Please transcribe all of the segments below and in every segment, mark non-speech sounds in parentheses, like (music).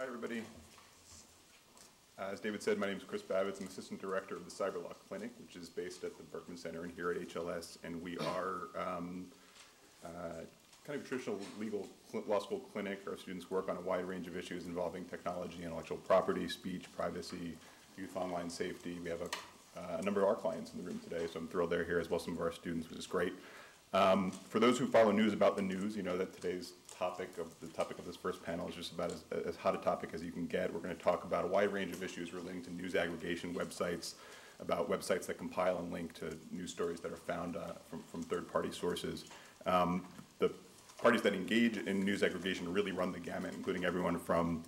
Hi, everybody. Uh, As David said, my name is Chris Bavitz. I'm Assistant Director of the Cyber Law Clinic, which is based at the Berkman Center and here at HLS. And we are um, uh, kind of a traditional legal law school clinic. Our students work on a wide range of issues involving technology, intellectual property, speech, privacy, youth online safety. We have a, uh, a number of our clients in the room today, so I'm thrilled they're here, as well as some of our students, which is great. Um, For those who follow news about the news, you know that today's topic of, the topic of this first panel is just about as, as hot a topic as you can get. We're going to talk about a wide range of issues relating to news aggregation websites, about websites that compile and link to news stories that are found uh, from, from third-party sources. Um, The parties that engage in news aggregation really run the gamut, including everyone from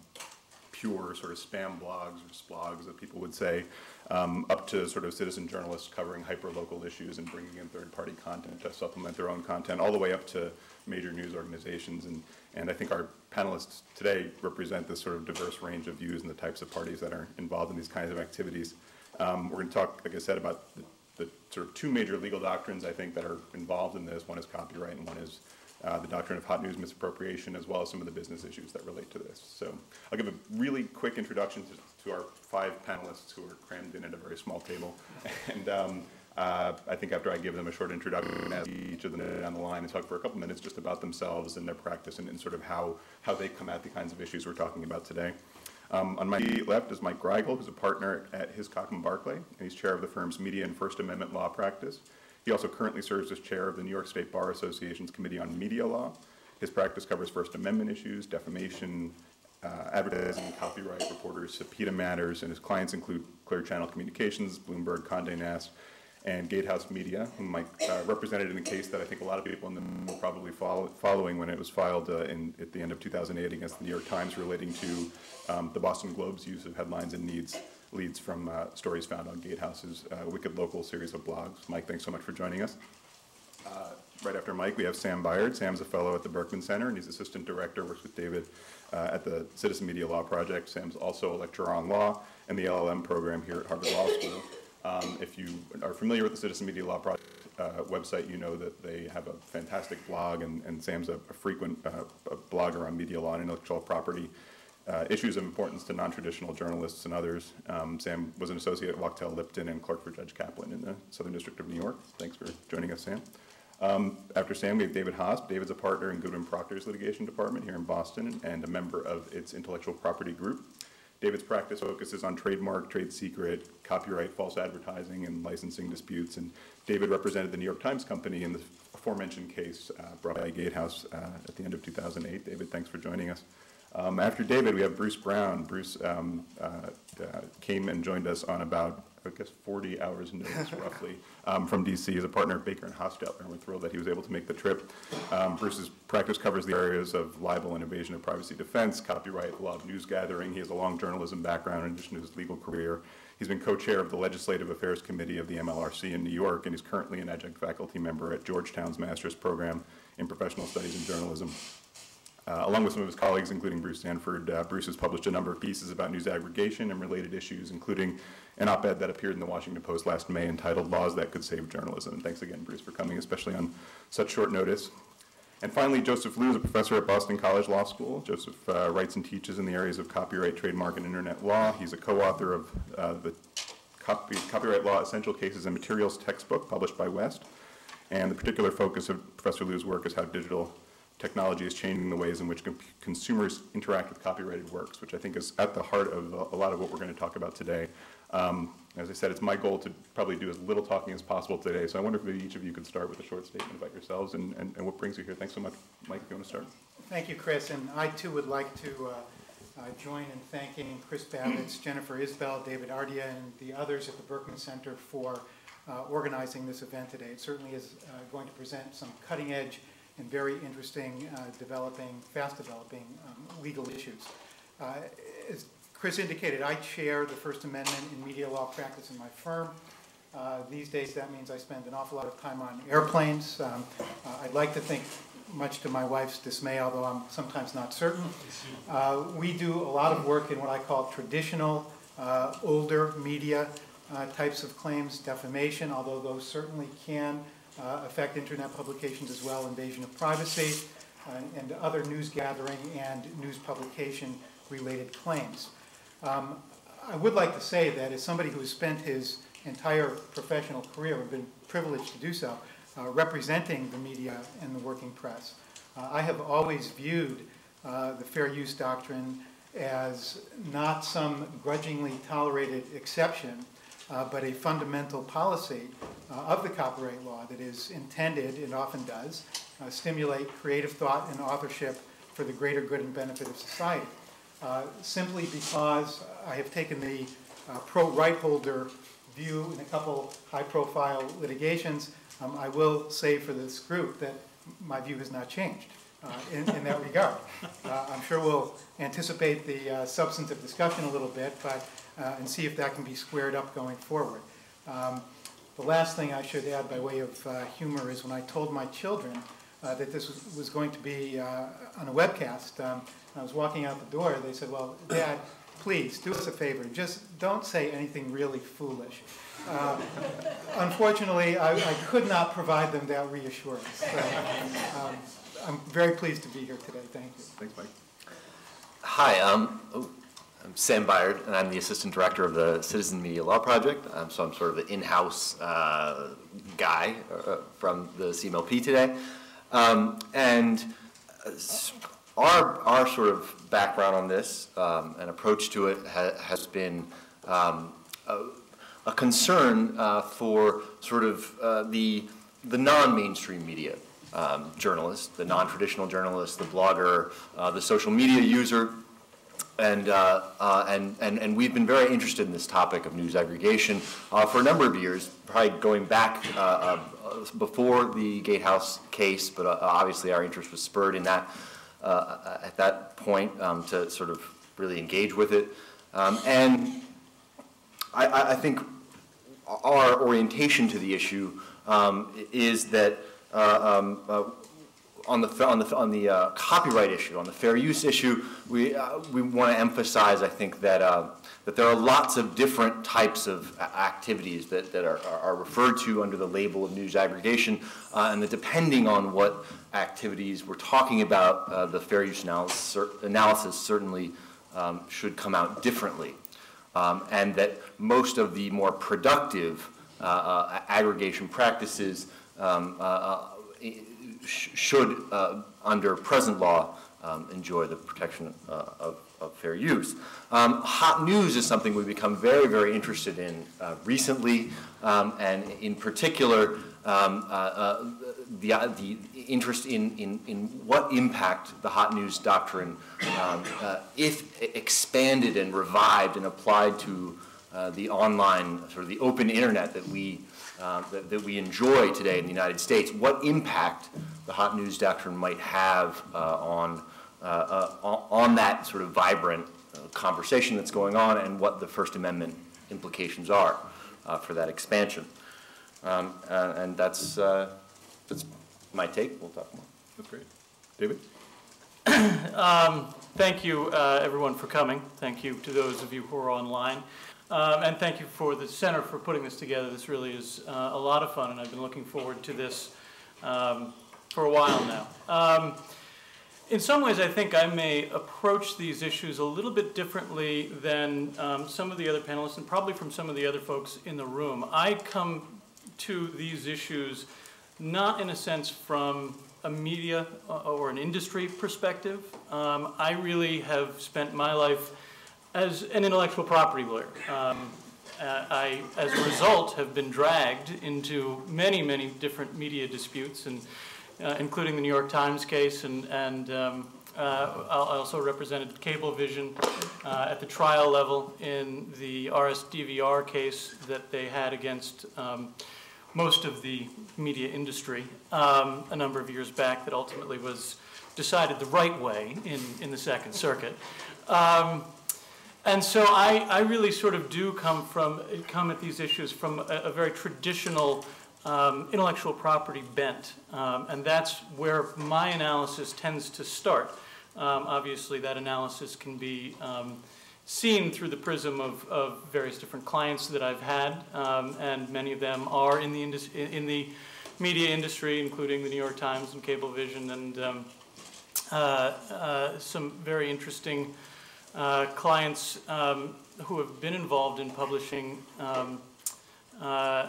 pure sort of spam blogs or splogs that people would say, um, up to sort of citizen journalists covering hyper-local issues and bringing in third-party content to supplement their own content, all the way up to major news organizations. And, and I think our panelists today represent this sort of diverse range of views and the types of parties that are involved in these kinds of activities. Um, we're going to talk, like I said, about the, the sort of two major legal doctrines, I think, that are involved in this. One is copyright and one is uh, the doctrine of hot news misappropriation, as well as some of the business issues that relate to this. So I'll give a really quick introduction to, to our five panelists who are crammed in at a very small table. (laughs) And um, uh, I think after I give them a short introduction, each of them down the line and talk for a couple minutes just about themselves and their practice and, and sort of how, how they come at the kinds of issues we're talking about today. Um, on my left is Mike Grygiel, who's a partner at Hiscock and Barclay, and he's chair of the firm's Media and First Amendment Law Practice. He also currently serves as chair of the New York State Bar Association's Committee on Media Law. His practice covers First Amendment issues, defamation, uh, advertising, copyright, reporters, subpoena matters, and his clients include Clear Channel Communications, Bloomberg, Condé Nast, and Gatehouse Media, whom Mike uh, represented in a case that I think a lot of people in the room were probably follow, following when it was filed uh, in, at the end of 2008 against the New York Times relating to um, the Boston Globe's use of headlines and needs leads from uh, stories found on Gatehouse's uh, Wicked Local series of blogs. Mike, thanks so much for joining us. Uh, Right after Mike, we have Sam Bayard. Sam's a fellow at the Berkman Center, and he's assistant director, works with David uh, at the Citizen Media Law Project. Sam's also a lecturer on law and the LLM program here at Harvard Law School. Um, If you are familiar with the Citizen Media Law Project uh, website, you know that they have a fantastic blog, and and Sam's a a frequent uh, a blogger on media law and intellectual property uh, issues of importance to non-traditional journalists and others. Um, Sam was an associate at Wachtell Lipton and clerk for Judge Kaplan in the Southern District of New York. Thanks for joining us, Sam. Um, After Sam, we have David Hosp. David's a partner in Goodwin Procter's litigation department here in Boston and a member of its intellectual property group. David's practice focuses on trademark, trade secret, copyright, false advertising, and licensing disputes. And David represented the New York Times Company in the aforementioned case uh, brought by Gatehouse uh, at the end of 2008. David, thanks for joining us. Um, After David, we have Bruce Brown. Bruce um, uh, uh, came and joined us on about, I guess, 40 hours notice (laughs) roughly um, from DC. He's a partner at Baker and Hostetler, and we're thrilled that he was able to make the trip. Um, Bruce's practice covers the areas of libel and invasion of privacy defense, copyright, law of news gathering. He has a long journalism background in addition to his legal career. He's been co-chair of the Legislative Affairs Committee of the MLRC in New York, and he's currently an adjunct faculty member at Georgetown's master's program in professional studies in journalism. Uh, along with some of his colleagues, including Bruce Sanford, uh, Bruce has published a number of pieces about news aggregation and related issues, including an op-ed that appeared in the Washington Post last May entitled Laws That Could Save Journalism. And thanks again, Bruce, for coming, especially on such short notice. And finally, Joseph Liu is a professor at Boston College Law School. Joseph uh, writes and teaches in the areas of copyright, trademark, and internet law. He's a co-author of uh, the Copy, Copyright Law Essential Cases and Materials textbook published by West. And the particular focus of Professor Liu's work is how digital technology is changing the ways in which consumers interact with copyrighted works, which I think is at the heart of a, a lot of what we're going to talk about today. Um, as I said, it's my goal to probably do as little talking as possible today, so I wonder if maybe each of you could start with a short statement about yourselves and, and, and what brings you here. Thanks so much. Mike, if you want to start. Thank you, Chris, and I too would like to uh, uh, join in thanking Chris Bavitz, Jennifer Isbell, David Ardia, and the others at the Berkman Center for uh, organizing this event today. It certainly is uh, going to present some cutting-edge and very interesting, uh, developing, fast-developing um, legal issues. Uh, As Chris indicated, I chair the First Amendment in media law practice in my firm. Uh, These days, that means I spend an awful lot of time on airplanes. Um, I'd like to think, much to my wife's dismay, although I'm sometimes not certain. Uh, We do a lot of work in what I call traditional, uh, older media uh, types of claims, defamation, although those certainly can affect internet publications as well, invasion of privacy, uh, and other news gathering and news publication related claims. Um, I would like to say that as somebody who has spent his entire professional career, and been privileged to do so, uh, representing the media and the working press, uh, I have always viewed uh, the fair use doctrine as not some grudgingly tolerated exception, uh, but a fundamental policy uh, of the copyright law that is intended, and often does, uh, stimulate creative thought and authorship for the greater good and benefit of society. Uh, simply because I have taken the uh, pro-right holder view in a couple high-profile litigations, um, I will say for this group that my view has not changed uh, in, in that regard. Uh, I'm sure we'll anticipate the uh, substantive discussion a little bit, but, uh, and see if that can be squared up going forward. Um, The last thing I should add by way of uh, humor is when I told my children uh, that this was, was going to be uh, on a webcast, um, I was walking out the door, they said, well, Dad, please, do us a favor, just don't say anything really foolish. Uh, Unfortunately, I, I could not provide them that reassurance. So, um, I'm very pleased to be here today, thank you. Thanks, Mike. Hi, um, oh, I'm Sam Bayard, and I'm the Assistant Director of the Citizen Media Law Project. Um, so I'm sort of the in-house uh, guy uh, from the CMLP today. Um, and uh, our, our sort of background on this um, and approach to it ha- has been um, a, a concern uh, for sort of uh, the, the non-mainstream media um, journalist, the non-traditional journalist, the blogger, uh, the social media user, and, uh, uh, and, and, and we've been very interested in this topic of news aggregation uh, for a number of years, probably going back uh, uh, before the Gatehouse case, but uh, obviously our interest was spurred in that, at that point um, to sort of really engage with it. Um, and I, I, think our orientation to the issue um, is that um, on the, on the, on the uh, copyright issue, on the fair use issue, we, uh, we want to emphasize, I think, that, uh, that there are lots of different types of activities that, that are, are referred to under the label of news aggregation, uh, and that depending on what activities we're talking about, uh, the fair use analysis, analysis certainly um, should come out differently. Um, and that most of the more productive uh, aggregation practices um, sh- should, uh, under present law, um, enjoy the protection uh, of, of fair use. Um, hot news is something we've become very, very interested in uh, recently, um, and in particular, um, uh, uh, the, uh, the interest in, in, in what impact the hot news doctrine, um, if expanded and revived and applied to the online, sort of the open internet that we, uh, that, that we enjoy today in the United States, what impact the hot news doctrine might have uh, on, uh, uh, on that sort of vibrant uh, conversation that's going on and what the First Amendment implications are uh, for that expansion. Um, uh, And that's, that's my take. We'll talk more. That's great. David? (clears throat) Thank you, everyone, for coming. Thank you to those of you who are online. Um, And thank you for the center for putting this together. This really is uh, a lot of fun, and I've been looking forward to this um, for a while now. Um, In some ways, I think I may approach these issues a little bit differently than um, some of the other panelists, and probably from some of the other folks in the room. I come to these issues not in a sense from a media uh, or an industry perspective. Um, I really have spent my life as an intellectual property lawyer. Um, uh, I, as a result, have been dragged into many, many different media disputes, and uh, including the New York Times case, and, and um, uh, I also represented Cablevision uh, at the trial level in the RSDVR case that they had against um, most of the media industry um, a number of years back that ultimately was decided the right way in, in the Second Circuit. Um, and so I, I really sort of do come from, come at these issues from a, a very traditional um, intellectual property bent. Um, and that's where my analysis tends to start. Um, obviously, that analysis can be um, seen through the prism of, of various different clients that I've had, um, and many of them are in the, in the media industry, including the New York Times and Cablevision, and um, uh, uh, some very interesting uh, clients um, who have been involved in publishing, um, uh,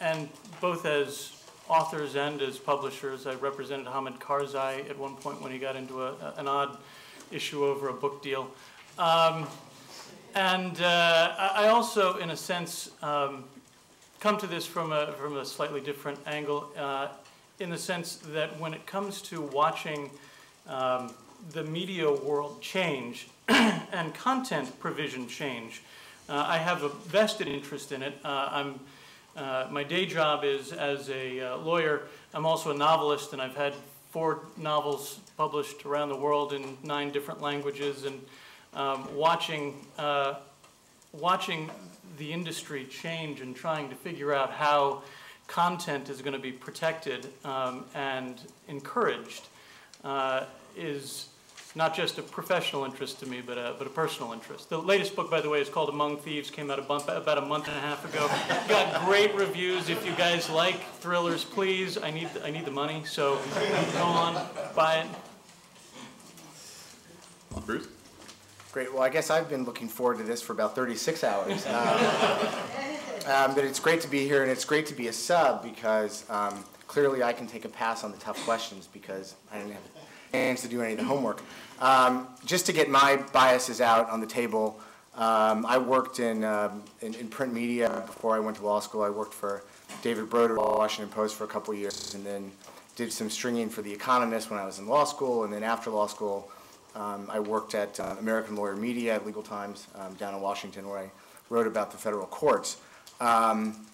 and both as authors and as publishers. I represented Hamid Karzai at one point when he got into a, an odd issue over a book deal. Um, and uh, I also, in a sense, um, come to this from a, from a slightly different angle, uh, in the sense that when it comes to watching um, the media world change (clears throat) and content provision change, uh, I have a vested interest in it. Uh, I'm, uh, my day job is as a uh, lawyer. I'm also a novelist, and I've had four novels published around the world in nine different languages, and um, watching watching the industry change and trying to figure out how content is going to be protected um, and encouraged uh, is not just a professional interest to me, but a, but a personal interest. The latest book, by the way, is called Among Thieves, came out a bump, about a month and a half ago. Got great reviews. If you guys like thrillers, please, I need, I need the money, so go on, buy it. Bruce? Great, well, I guess I've been looking forward to this for about 36 hours. Um, um, But it's great to be here, and it's great to be a sub, because um, clearly I can take a pass on the tough questions, because I didn't have a chance to do any of the homework. Um, Just to get my biases out on the table, um, I worked in, um, in in print media before I went to law school. I worked for David Broder Washington Post for a couple years, and then did some stringing for The Economist when I was in law school, and then after law school, um, I worked at uh, American Lawyer Media at Legal Times um, down in Washington, where I wrote about the federal courts. Um,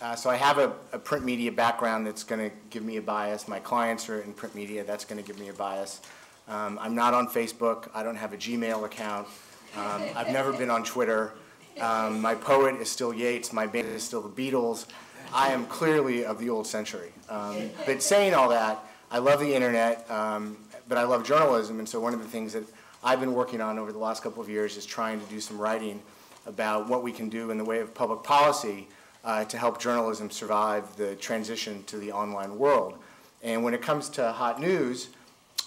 uh, so I have a, a print media background that's going to give me a bias. My clients are in print media. That's going to give me a bias. Um, I'm not on Facebook. I don't have a Gmail account. Um, I've never been on Twitter. Um, my poet is still Yeats. My band is still the Beatles. I am clearly of the old century. Um, but saying all that, I love the internet, um, but I love journalism, and so one of the things that I've been working on over the last couple of years is trying to do some writing about what we can do in the way of public policy uh, to help journalism survive the transition to the online world. And when it comes to hot news,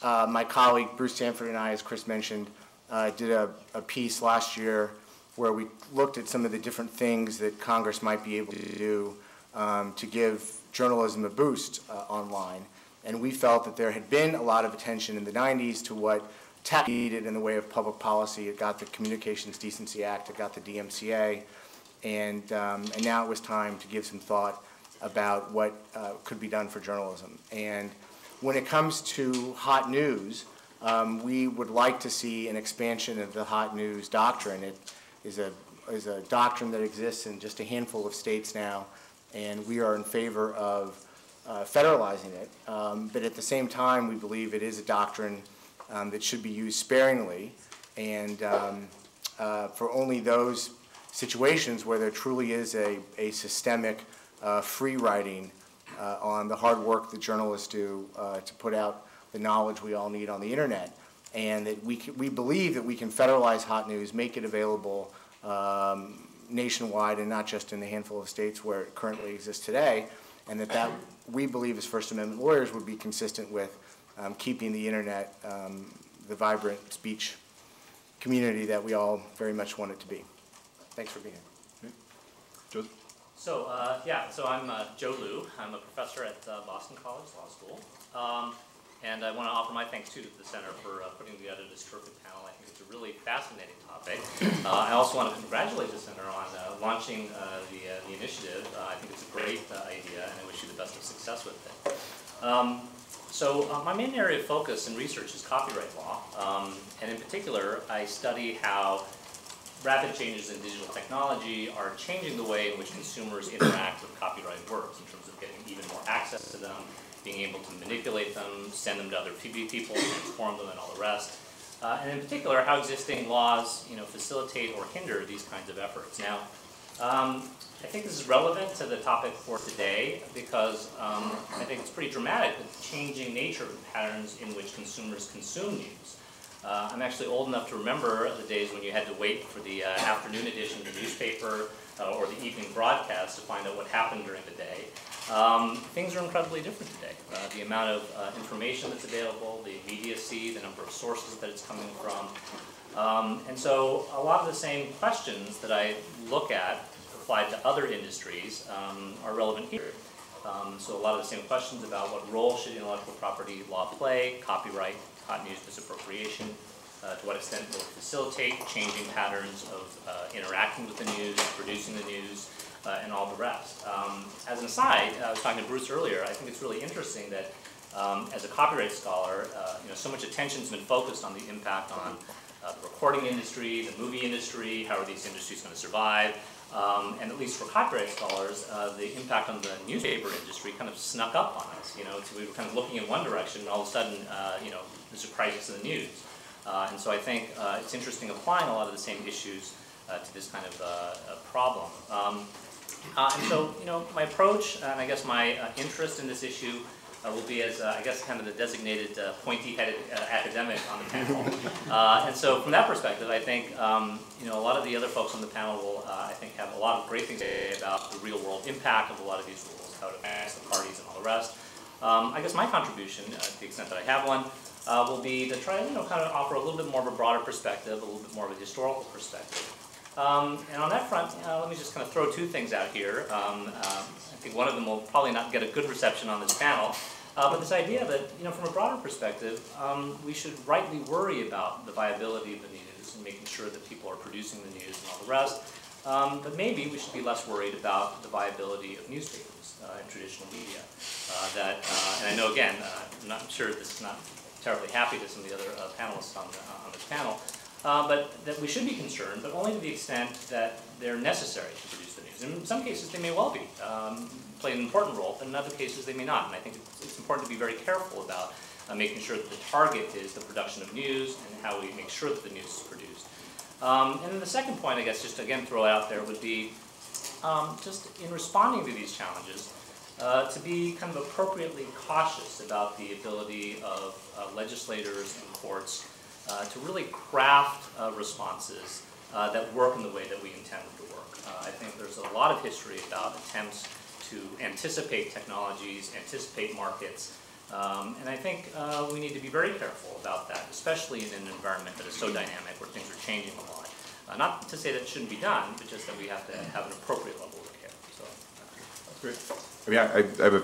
uh, my colleague Bruce Sanford and I, as Chris mentioned, uh, did a, a piece last year where we looked at some of the different things that Congress might be able to do um, to give journalism a boost uh, online. And we felt that there had been a lot of attention in the 90s to what tech needed in the way of public policy. It got the Communications Decency Act, it got the DMCA, and, um, and now it was time to give some thought about what uh, could be done for journalism. And when it comes to hot news, um, we would like to see an expansion of the hot news doctrine. It is a, is a doctrine that exists in just a handful of states now, and we are in favor of uh, federalizing it. Um, But at the same time, we believe it is a doctrine um, that should be used sparingly and um, uh, for only those situations where there truly is a, a systemic uh, free riding uh, on the hard work that journalists do uh, to put out the knowledge we all need on the internet. And that we, c- we believe that we can federalize hot news, make it available um, nationwide and not just in the handful of states where it currently exists today. And that that, we believe as First Amendment lawyers, would be consistent with um, keeping the internet um, the vibrant speech community that we all very much want it to be. Thanks for being here. So, uh, yeah, so I'm uh, Joe Liu. I'm a professor at uh, Boston College Law School. Um, and I want to offer my thanks too to the center for uh, putting together this terrific panel. I think it's a really fascinating topic. Uh, I also want to congratulate the center on uh, launching the, the initiative. I think it's a great idea, and I wish you the best of success with it. Um, so uh, my main area of focus and research is copyright law, um, and in particular, I study how rapid changes in digital technology are changing the way in which consumers interact with copyrighted works in terms of getting even more access to them, being able to manipulate them, send them to other pe- people, transform them, and all the rest. Uh, and in particular, how existing laws, you know, facilitate or hinder these kinds of efforts. Now, um, I think this is relevant to the topic for today because um, I think it's pretty dramatic the changing nature of patterns in which consumers consume news. Uh, I'm actually old enough to remember the days when you had to wait for the uh, afternoon edition of the newspaper uh, or the evening broadcast to find out what happened during the day. Um, things are incredibly different today. Uh, the amount of uh, information that's available, the immediacy, the number of sources that it's coming from. Um, and so a lot of the same questions that I look at applied to other industries um, are relevant here. Um, so a lot of the same questions about what role should intellectual property law play, copyright, continuous misappropriation, uh, to what extent will it facilitate changing patterns of uh, interacting with the news, producing the news, uh, and all the rest. Um, as an aside, I was talking to Bruce earlier, I think it's really interesting that um, as a copyright scholar, uh, you know, so much attention's been focused on the impact on uh, the recording industry, the movie industry, how are these industries going to survive, um, and at least for copyright scholars, uh, the impact on the newspaper industry kind of snuck up on us. You know, so we were kind of looking in one direction, and all of a sudden, uh, you know, there's a crisis in the news. Uh, and so I think uh, it's interesting applying a lot of the same issues uh, to this kind of uh, problem. Um, and so, you know, my approach and I guess my interest in this issue uh, will be as, uh, I guess, kind of the designated uh, pointy-headed uh, academic on the panel. Uh, and so, from that perspective, I think, um, you know, a lot of the other folks on the panel will, uh, I think, have a lot of great things to say about the real-world impact of a lot of these rules, how it affects the parties and all the rest. Um, I guess my contribution, uh, to the extent that I have one, uh, will be to try, you know, kind of offer a little bit more of a broader perspective, a little bit more of a historical perspective. Um, and on that front, uh, let me just kind of throw two things out here. Um, um, I think one of them will probably not get a good reception on this panel, uh, but this idea that, you know, from a broader perspective, um, we should rightly worry about the viability of the news and making sure that people are producing the news and all the rest. Um, but maybe we should be less worried about the viability of newspapers uh, and traditional media. Uh, that, uh, and I know again, uh, I'm not sure this is not terribly happy to some of the other uh, panelists on, the, on this panel, but that we should be concerned, but only to the extent that they're necessary to produce the news. And in some cases, they may well be, um, play an important role, but in other cases, they may not. And I think it's, important to be very careful about uh, making sure that the target is the production of news and how we make sure that the news is produced. Um, and then the second point, I guess, just again throw out there would be um, just in responding to these challenges, uh, to be kind of appropriately cautious about the ability of uh, legislators and courts uh, to really craft uh, responses uh, that work in the way that we intend them to work. I think there's a lot of history about attempts to anticipate technologies, anticipate markets, um, and I think uh, we need to be very careful about that, especially in an environment that is so dynamic where things are changing a lot. Uh, not to say that it shouldn't be done, but just that we have to have an appropriate level of care. So, That's great. I mean, I, I have a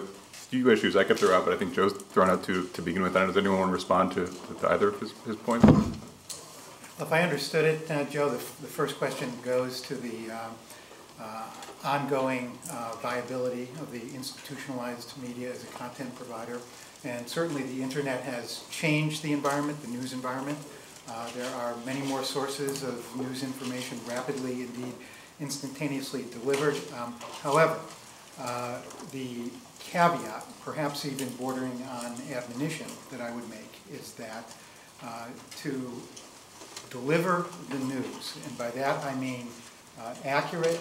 few issues I could throw out, but I think Joe's thrown out two to begin with. I don't know, does anyone want to respond to, to either of his, his points? If I understood it, uh, Joe, the, the first question goes to the um, uh, ongoing uh, viability of the institutionalized media as a content provider. And certainly the internet has changed the environment, the news environment. Uh, There are many more sources of news information rapidly, indeed instantaneously delivered. Um, However, uh, the caveat, perhaps even bordering on admonition that I would make, is that uh, to deliver the news, and by that I mean uh, accurate,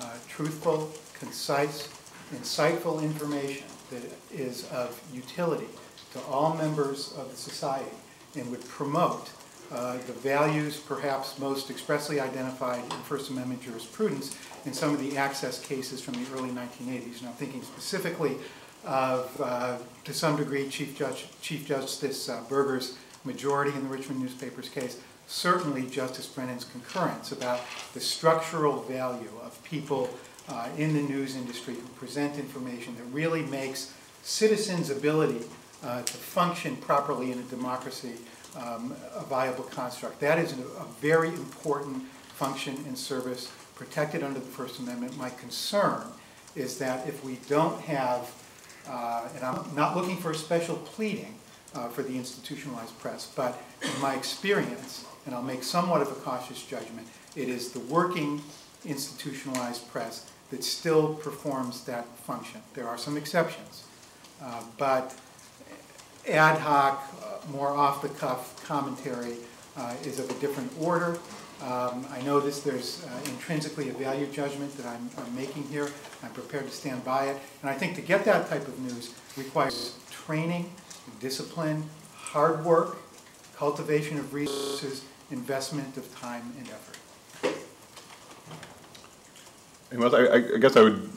uh, truthful, concise, insightful information that is of utility to all members of the society and would promote uh, the values perhaps most expressly identified in First Amendment jurisprudence in some of the access cases from the early 1980s. And I'm thinking specifically of, uh, to some degree, Chief Judge, Chief Justice uh, Burger's majority in the Richmond newspapers case, certainly Justice Brennan's concurrence about the structural value of people uh, in the news industry who present information that really makes citizens' ability uh, to function properly in a democracy um, a viable construct. That is a, very important function and service protected under the First Amendment. My concern is that if we don't have, uh, and I'm not looking for a special pleading uh, for the institutionalized press, but in my experience, and I'll make somewhat of a cautious judgment, it is the working institutionalized press that still performs that function. There are some exceptions, uh, but ad hoc, uh, more off-the-cuff commentary uh, is of a different order. Um, I notice there's uh, intrinsically a value judgment that I'm, I'm making here. I'm prepared to stand by it. And I think to get that type of news requires training, discipline, hard work, cultivation of resources, investment of time and effort. I, I guess I would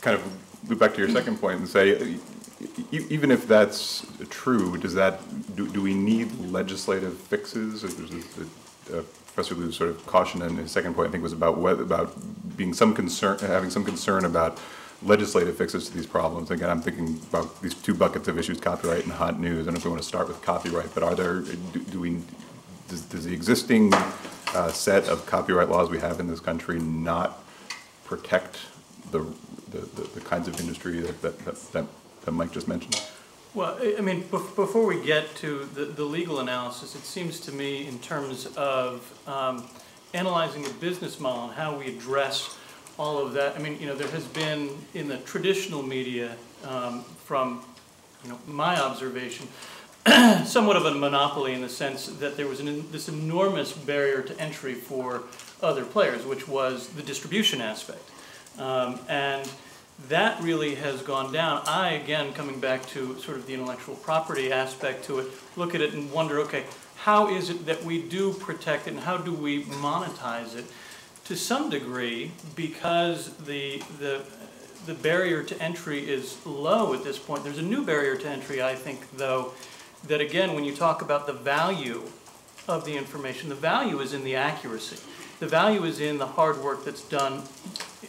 kind of loop back to your second point and say, even if that's true, does that, do, do we need legislative fixes? Uh, Professor Liu sort of cautioned in his second point, I think was about whether, about being some concern, having some concern about legislative fixes to these problems. Again, I'm thinking about these two buckets of issues, copyright and hot news. I don't know if we want to start with copyright, but are there, do, do we, does, does the existing, uh, set of copyright laws we have in this country not protect the, the, the- the kinds of industry that, that, that- that, Mike just mentioned? Well, I- mean, bef- before we get to the, the legal analysis, it seems to me in terms of um, analyzing the business model and how we address all of that, I mean, you know, there has been in the traditional media, um, from, you know, my observation, (clears throat) somewhat of a monopoly in the sense that there was an, this enormous barrier to entry for other players, which was the distribution aspect. Um, and that really has gone down. I, again, coming back to sort of the intellectual property aspect to it, look at it and wonder, okay, how is it that we do protect it and how do we monetize it? To some degree, because the, the, the barrier to entry is low at this point. There's a new barrier to entry, I think, though, that again, when you talk about the value of the information, the value is in the accuracy. The value is in the hard work that's done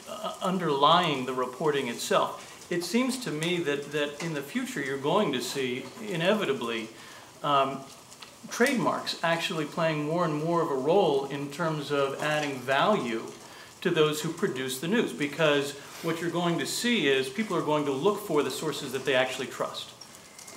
uh, underlying the reporting itself. It seems to me that, that in the future, you're going to see inevitably um, trademarks actually playing more and more of a role in terms of adding value to those who produce the news. Because what you're going to see is people are going to look for the sources that they actually trust.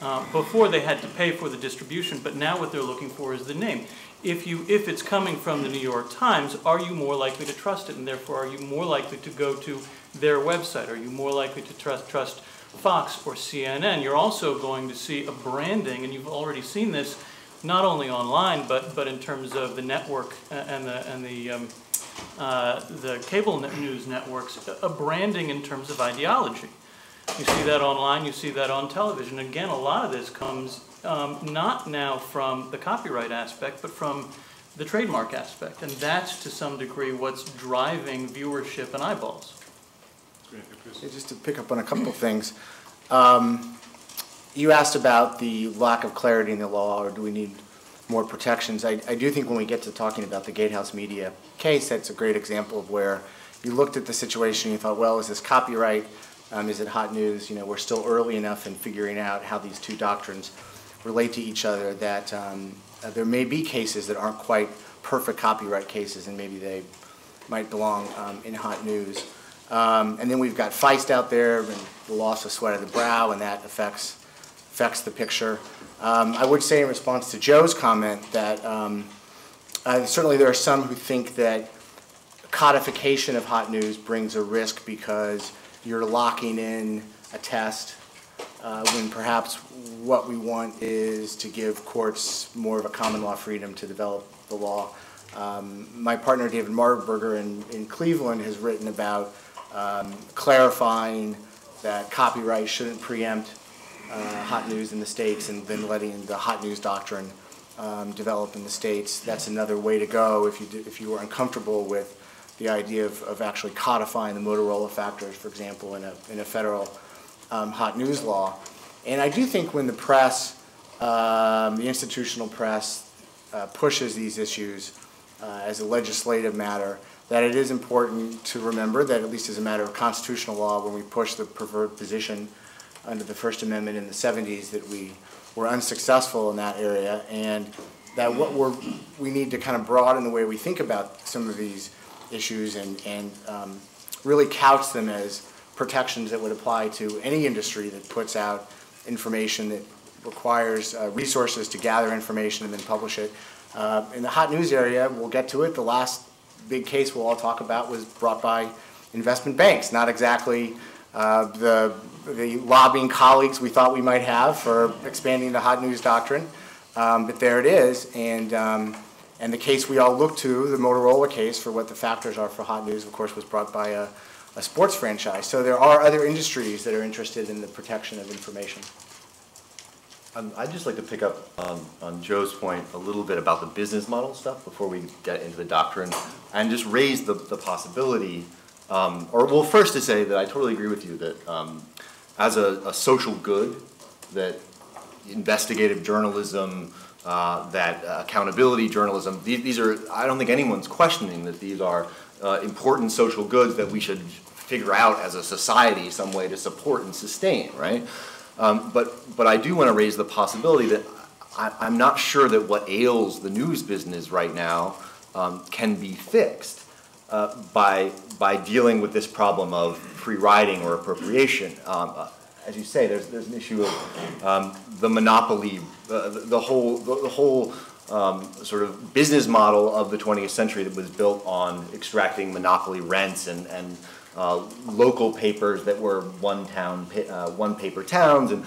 Uh, Before they had to pay for the distribution, but now what they're looking for is the name. If you, if it's coming from the New York Times, are you more likely to trust it? And therefore, are you more likely to go to their website? Are you more likely to trust, trust Fox or CNN? You're also going to see a branding, and you've already seen this, not only online, but, but in terms of the network and the, and the, um, uh, the cable news networks, a branding in terms of ideology. You see that online, you see that on television. Again, a lot of this comes um, not now from the copyright aspect, but from the trademark aspect. And that's to some degree what's driving viewership and eyeballs. Yeah, Just to pick up on a couple of things. Um, You asked about the lack of clarity in the law, or do we need more protections? I, I do think when we get to talking about the Gatehouse Media case, that's a great example of where you looked at the situation, and you thought, well, is this copyright? Um, Is it hot news? You know, we're still early enough in figuring out how these two doctrines relate to each other that um, uh, there may be cases that aren't quite perfect copyright cases, and maybe they might belong um, in hot news. Um, And then we've got Feist out there and the loss of sweat of the brow, and that affects, affects the picture. Um, I would say in response to Joe's comment that um, uh, certainly there are some who think that codification of hot news brings a risk because you're locking in a test uh, when perhaps what we want is to give courts more of a common law freedom to develop the law. Um, My partner David Marburger in, in Cleveland has written about um, clarifying that copyright shouldn't preempt uh, hot news in the states and then letting the hot news doctrine um, develop in the states. That's another way to go if you, did- if you were uncomfortable with the idea of, of actually codifying the Motorola factors, for example, in a, in a federal um, hot news law. And I do think when the press, um, the institutional press, uh, pushes these issues uh, as a legislative matter, that it is important to remember that at least as a matter of constitutional law, when we push the preferred position under the First Amendment in the seventies, that we were unsuccessful in that area, and that what we're, we need to kind of broaden the way we think about some of these issues and, and um, really couch them as protections that would apply to any industry that puts out information that requires uh, resources to gather information and then publish it. Uh, In the hot news area, we'll get to it, the last big case we'll all talk about was brought by investment banks, not exactly uh, the the lobbying colleagues we thought we might have for expanding the hot news doctrine. Um, But there it is, and, um, and the case we all look to, the Motorola case for what the factors are for hot news, of course, was brought by a, a sports franchise. So there are other industries that are interested in the protection of information. Um, I'd just like to pick up on, on Joe's point a little bit about the business model stuff before we get into the doctrine, and just raise the, the possibility, um, or well, first to say that I totally agree with you that, um, as a, a social good, that investigative journalism, uh, that uh, accountability journalism, these, these are, I don't think anyone's questioning that these are uh, important social goods that we should figure out as a society some way to support and sustain, right? Um, but, but I do want to raise the possibility that I, I'm not sure that what ails the news business right now um, can be fixed uh, by, by dealing with this problem of free riding or appropriation. Um, uh, as you say, there's, there's an issue of um, the monopoly, the, the whole, the, the whole um, sort of business model of the 20th century that was built on extracting monopoly rents and, and uh, local papers that were one town, uh, one paper towns, and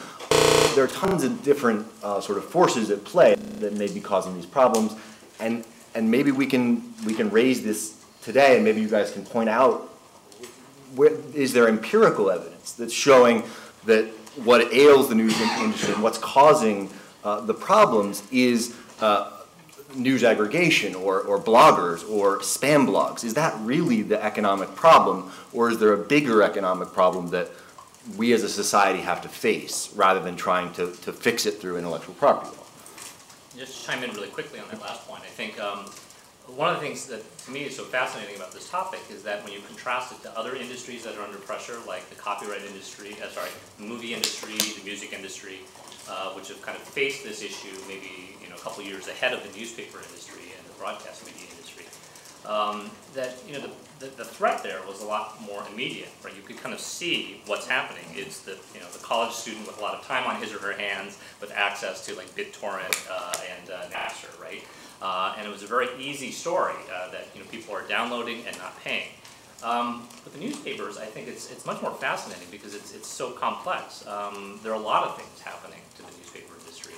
there are tons of different uh, sort of forces at play that may be causing these problems, and and maybe we can we can raise this today, and maybe you guys can point out where, is there empirical evidence that's showing that what ails the news industry and what's causing uh, the problems is uh, news aggregation or, or bloggers or spam blogs? Is that really the economic problem, or is there a bigger economic problem that we as a society have to face rather than trying to, to fix it through intellectual property law? Just chime in really quickly on that last point, I think um, one of the things that to me is so fascinating about this topic is that when you contrast it to other industries that are under pressure, like the copyright industry, uh, sorry, the movie industry, the music industry, uh, which have kind of faced this issue maybe you know a couple years ahead of the newspaper industry and the broadcast media industry, um, that you know the, the, the threat there was a lot more immediate, right? You could kind of see what's happening. It's the you know the college student with a lot of time on his or her hands with access to like BitTorrent uh, and uh, Napster, right? Uh, and it was a very easy story uh, that you know people are downloading and not paying. Um, with the newspapers, I think it's it's much more fascinating because it's it's so complex. Um, there are a lot of things happening to the newspaper industry.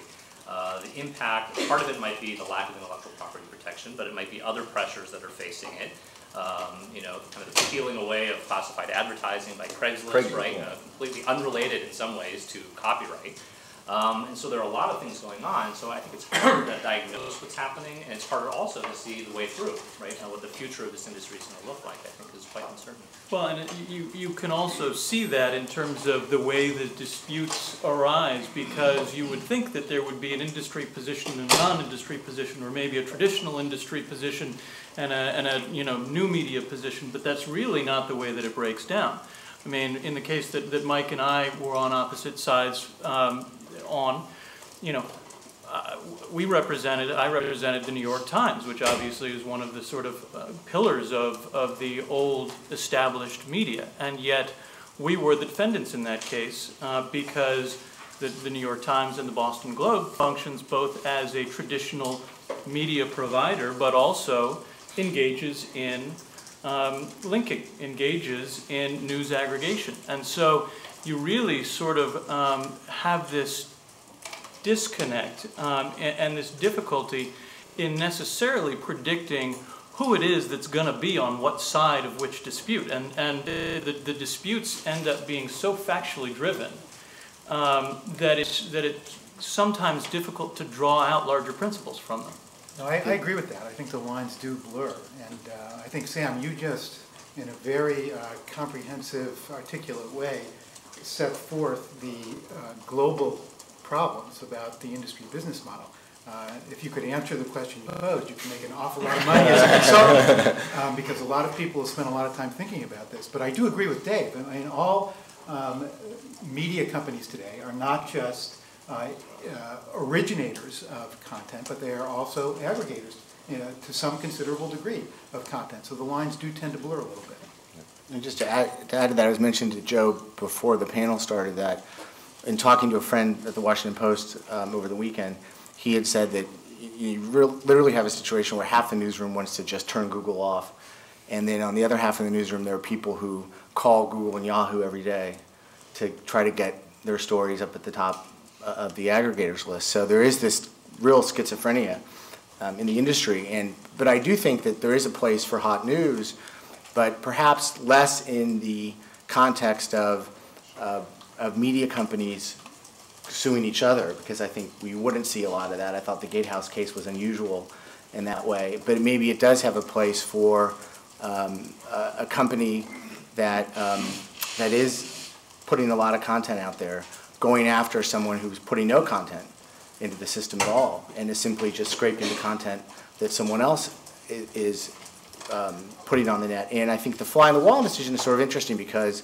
Uh, the impact, part of it might be the lack of intellectual property protection, but it might be other pressures that are facing it. Um, you know, kind of the peeling away of classified advertising by Craigslist, Craigslist, right? yeah. Uh, completely unrelated in some ways to copyright. Um, and so there are a lot of things going on, so I think it's harder to diagnose what's happening, and it's harder also to see the way through, right? And what the future of this industry is gonna look like, I think is quite uncertain. Well, and you, you can also see that in terms of the way the disputes arise, because you would think that there would be an industry position and a non-industry position, or maybe a traditional industry position and a, and a, you know, new media position, but that's really not the way that it breaks down. I mean, in the case that, that Mike and I were on opposite sides, um, on, you know, uh, we represented, I represented the New York Times, which obviously is one of the sort of uh, pillars of, of the old established media. And yet, we were the defendants in that case uh, because the, the New York Times and the Boston Globe functions both as a traditional media provider, but also engages in um, linking, engages in news aggregation. And so you really sort of um, have this disconnect um, and, and this difficulty in necessarily predicting who it is that's going to be on what side of which dispute. And, and the, the disputes end up being so factually driven um, that, it's, that it's sometimes difficult to draw out larger principles from them. No, I, I agree with that. I think the lines do blur. And uh, I think, Sam, you just, in a very uh, comprehensive, articulate way, set forth the uh, global problems about the industry business model. Uh, If you could answer the question you posed, you can make an awful lot of money as a consultant, (laughs) um, because a lot of people have spent a lot of time thinking about this. But I do agree with Dave. I mean, all um, media companies today are not just uh, uh, originators of content, but they are also aggregators, you know, to some considerable degree of content. So the lines do tend to blur a little bit. And just to add, to add to that, I was mentioned to Joe before the panel started that, in talking to a friend at the Washington Post um, over the weekend, he had said that you literally have a situation where half the newsroom wants to just turn Google off, and then on the other half of the newsroom, there are people who call Google and Yahoo every day to try to get their stories up at the top uh, of the aggregators list. So there is this real schizophrenia um, in the industry, and but I do think that there is a place for hot news, but perhaps less in the context of of, of media companies suing each other, because I think we wouldn't see a lot of that. I thought the Gatehouse case was unusual in that way, but maybe it does have a place for um, a, a company that um, that is putting a lot of content out there, going after someone who's putting no content into the system at all, and is simply just scraping the content that someone else is um, putting on the net. And I think the fly on the wall decision is sort of interesting because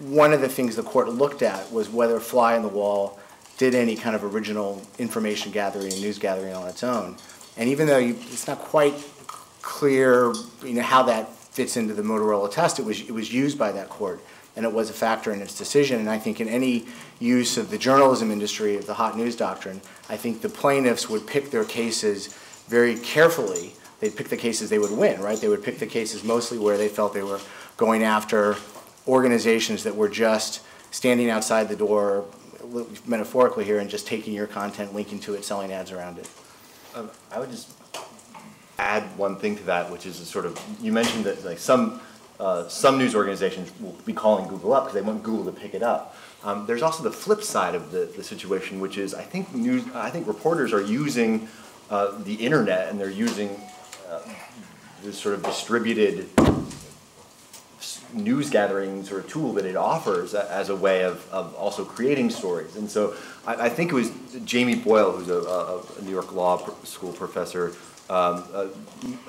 one of the things the court looked at was whether fly on the wall did any kind of original information gathering and news gathering on its own. And even though you, it's not quite clear, you know, how that fits into the Motorola test, it was, it was used by that court, and it was a factor in its decision. And I think in any use of the journalism industry, of the hot news doctrine, I think the plaintiffs would pick their cases very carefully. They'd pick the cases they would win, right? They would pick the cases mostly where they felt they were going after organizations that were just standing outside the door, metaphorically here, and just taking your content, linking to it, selling ads around it. Um, I would just add one thing to that, which is sort of, you mentioned that like some, uh, some news organizations will be calling Google up because they want Google to pick it up. Um, there's also the flip side of the, the situation, which is I think news, I think reporters are using uh, the internet and they're using uh, this sort of distributed news gathering sort of tool that it offers as a way of, of also creating stories. And so I, I think it was Jamie Boyle, who's a, a, New York Law School professor, um, uh,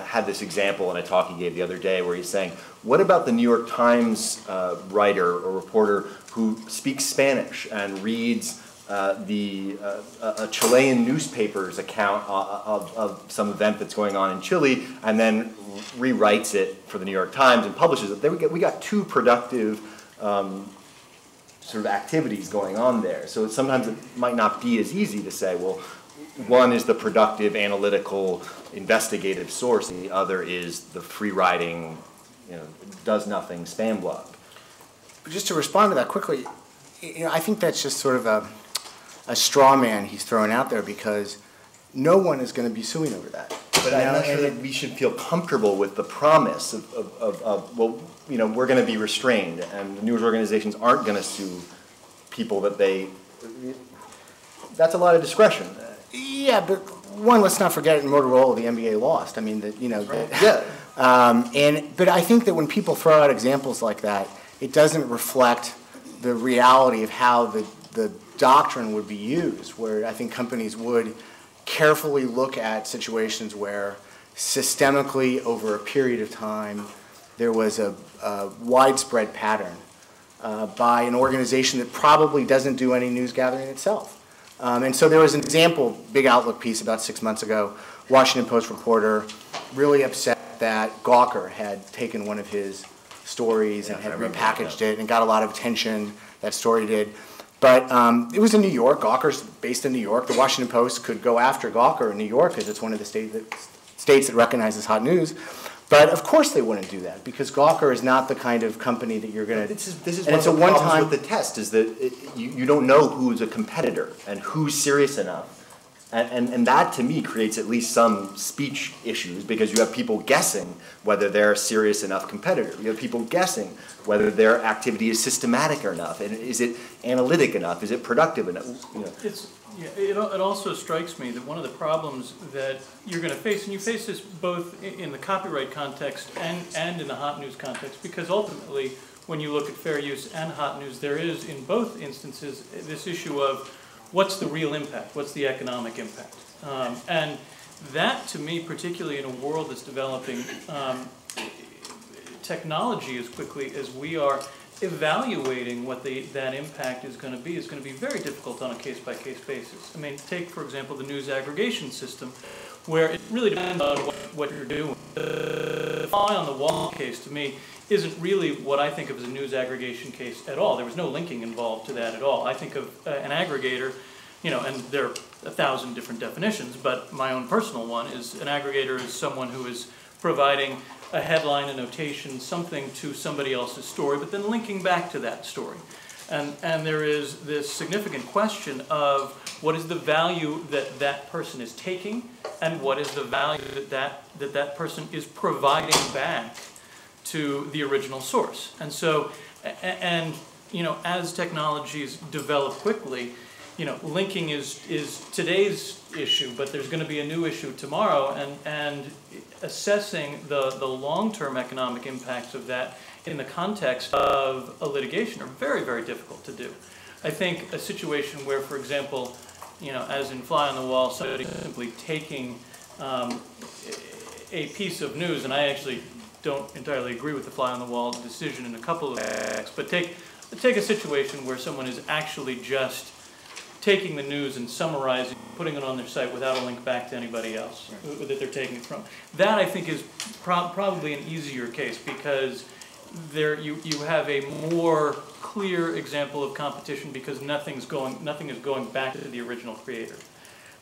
had this example in a talk he gave the other day where he's saying, what about the New York Times uh, writer or reporter who speaks Spanish and reads uh, the uh, Chilean newspaper's account uh, of, of some event that's going on in Chile, and then rewrites it for the New York Times and publishes it. We get we got two productive um, sort of activities going on there. So sometimes it might not be as easy to say, well, one is the productive, analytical, investigative source, and the other is the free writing, you know, does nothing spam blog. But just to respond to that quickly, you know, I think that's just sort of a, a straw man he's throwing out there because no one is gonna be suing over that. But I'm not sure that we should feel comfortable with the promise of, of, of, of, well, you know, we're gonna be restrained, and the news organizations aren't gonna sue people that they, that's a lot of discretion. Yeah, but one, let's not forget in Motorola, the NBA lost. I mean, that, you know, that- Yeah. Um, and, but I think that when people throw out examples like that, it doesn't reflect the reality of how the, the doctrine would be used, where I think companies would carefully look at situations where systemically, over a period of time, there was a, a widespread pattern uh, by an organization that probably doesn't do any news gathering itself. Um, and so there was an example, big Outlook piece about six months ago, Washington Post reporter really upset that Gawker had taken one of his stories and Yeah, I had remember that, repackaged it and got a lot of attention, that story did. But um, it was in New York, Gawker's based in New York. The Washington Post could go after Gawker in New York because it's one of the state that, states that recognizes hot news. But of course they wouldn't do that because Gawker is not the kind of company that you're gonna. This is, this is and one it's of a the problems with the test, is that it, you, you don't know who's a competitor and who's serious enough. And, and, and that to me creates at least some speech issues because you have people guessing whether they're a serious enough competitor. You have people guessing whether their activity is systematic enough and is it analytic enough, is it productive enough, you know. Yeah, it, it also strikes me that one of the problems that you're gonna face, and you face this both in the copyright context and, and in the hot news context, because ultimately, when you look at fair use and hot news, there is in both instances, this issue of what's the real impact, what's the economic impact? Um, and that, to me, particularly in a world that's developing, um, technology as quickly as we are evaluating what the, that impact is gonna be, is gonna be very difficult on a case-by-case basis. I mean, take, for example, the news aggregation system, where it really depends on what, what you're doing. The fly on the wall case, to me, isn't really what I think of as a news aggregation case at all. There was no linking involved to that at all. I think of uh, an aggregator, you know, and there are a thousand different definitions, but my own personal one is an aggregator is someone who is providing a headline, a notation, something to somebody else's story, but then linking back to that story. And, and there is this significant question of what is the value that that person is taking and what is the value that that, that, that person is providing back to the original source. And so, and, you know, as technologies develop quickly, you know, linking is, is today's issue, but there's gonna be a new issue tomorrow, and, and assessing the, the long-term economic impacts of that in the context of a litigation are very, very difficult to do. I think a situation where, for example, you know, as in fly on the wall, somebody simply taking, um, a piece of news, and I actually don't entirely agree with the fly on the wall decision in a couple of aspects, but take, take a situation where someone is actually just taking the news and summarizing, putting it on their site without a link back to anybody else who- that they're taking it from. That, I think, is prob- probably an easier case, because there, you, you have a more clear example of competition, because nothing's going, nothing is going back to the original creator.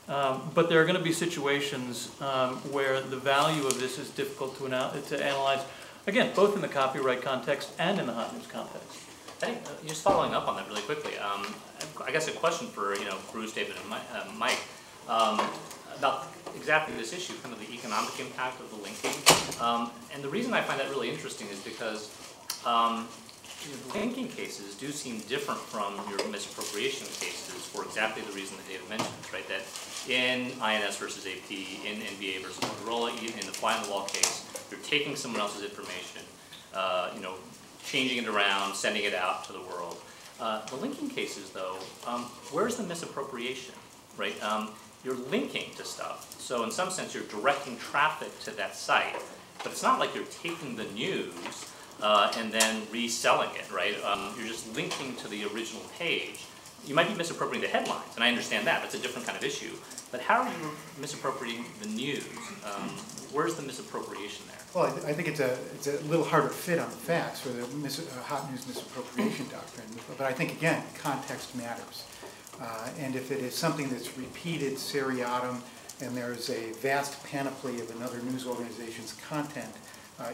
Um, But there are gonna be situations um, where the value of this is difficult to anal- to analyze, again, both in the copyright context and in the hot news context. I think, uh, just following up on that really quickly, um, I guess a question for, you know, Bruce, David, and Mi- uh, Mike, um, about exactly this issue, kind of the economic impact of the linking. Um, and the reason I find that really interesting is because, um, linking cases do seem different from your misappropriation cases for exactly the reason that David mentioned, right? That in INS versus AP, in NBA versus Motorola, in the fly on the wall case, you're taking someone else's information, uh, you know, changing it around, sending it out to the world. Uh, the linking cases, though, um, where's the misappropriation, right? Um, you're linking to stuff, so in some sense, you're directing traffic to that site, but it's not like you're taking the news uh, and then reselling it, right? Um, you're just linking to the original page. You might be misappropriating the headlines, and I understand that, that's a different kind of issue. But how are you misappropriating the news? Um, where's the misappropriation there? Well, I, th- I think it's a, it's a little harder fit on the facts for the mis- uh, hot news misappropriation (laughs) doctrine, but I think, again, context matters. Uh, and if it is something that's repeated seriatim, and there's a vast panoply of another news organization's content,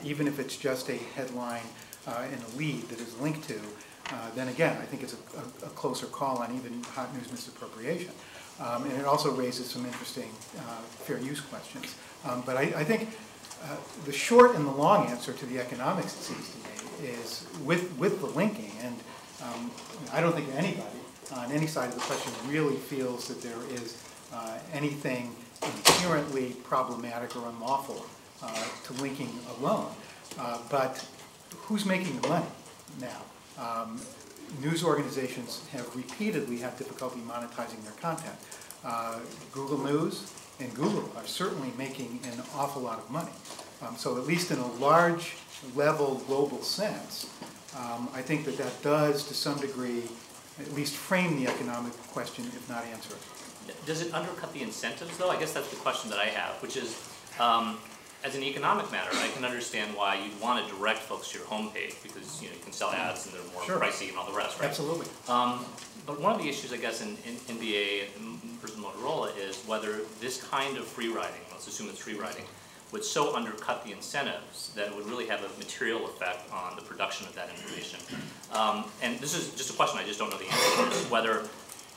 even if it's just a headline uh, and a lead that is linked to, uh, then again, I think it's a, a- a closer call on even hot news misappropriation. Um, and it also raises some interesting uh, fair use questions. Um, but I, I think uh, The short and the long answer to the economics, it seems to me, is with, with the linking, and um, I don't think anybody on any side of the question really feels that there is uh, anything inherently problematic or unlawful uh, to linking alone. Uh, But who's making the money now? Um, News organizations have repeatedly had difficulty monetizing their content. Uh, Google News and Google are certainly making an awful lot of money. Um, So at least in a large level global sense, um, I think that that does to some degree at least frame the economic question, if not answer it. Does it undercut the incentives, though? I guess that's the question that I have, which is, um, as an economic matter, I can understand why you'd want to direct folks to your homepage, because, you know, you can sell ads and they're more Sure. pricey and all the rest, right? Absolutely. Um, but one of the issues, I guess, in, in NBA versus Motorola is whether this kind of free riding, let's assume it's free riding, would so undercut the incentives that it would really have a material effect on the production of that information. Um, and this is just a question, I just don't know the answer to, is whether,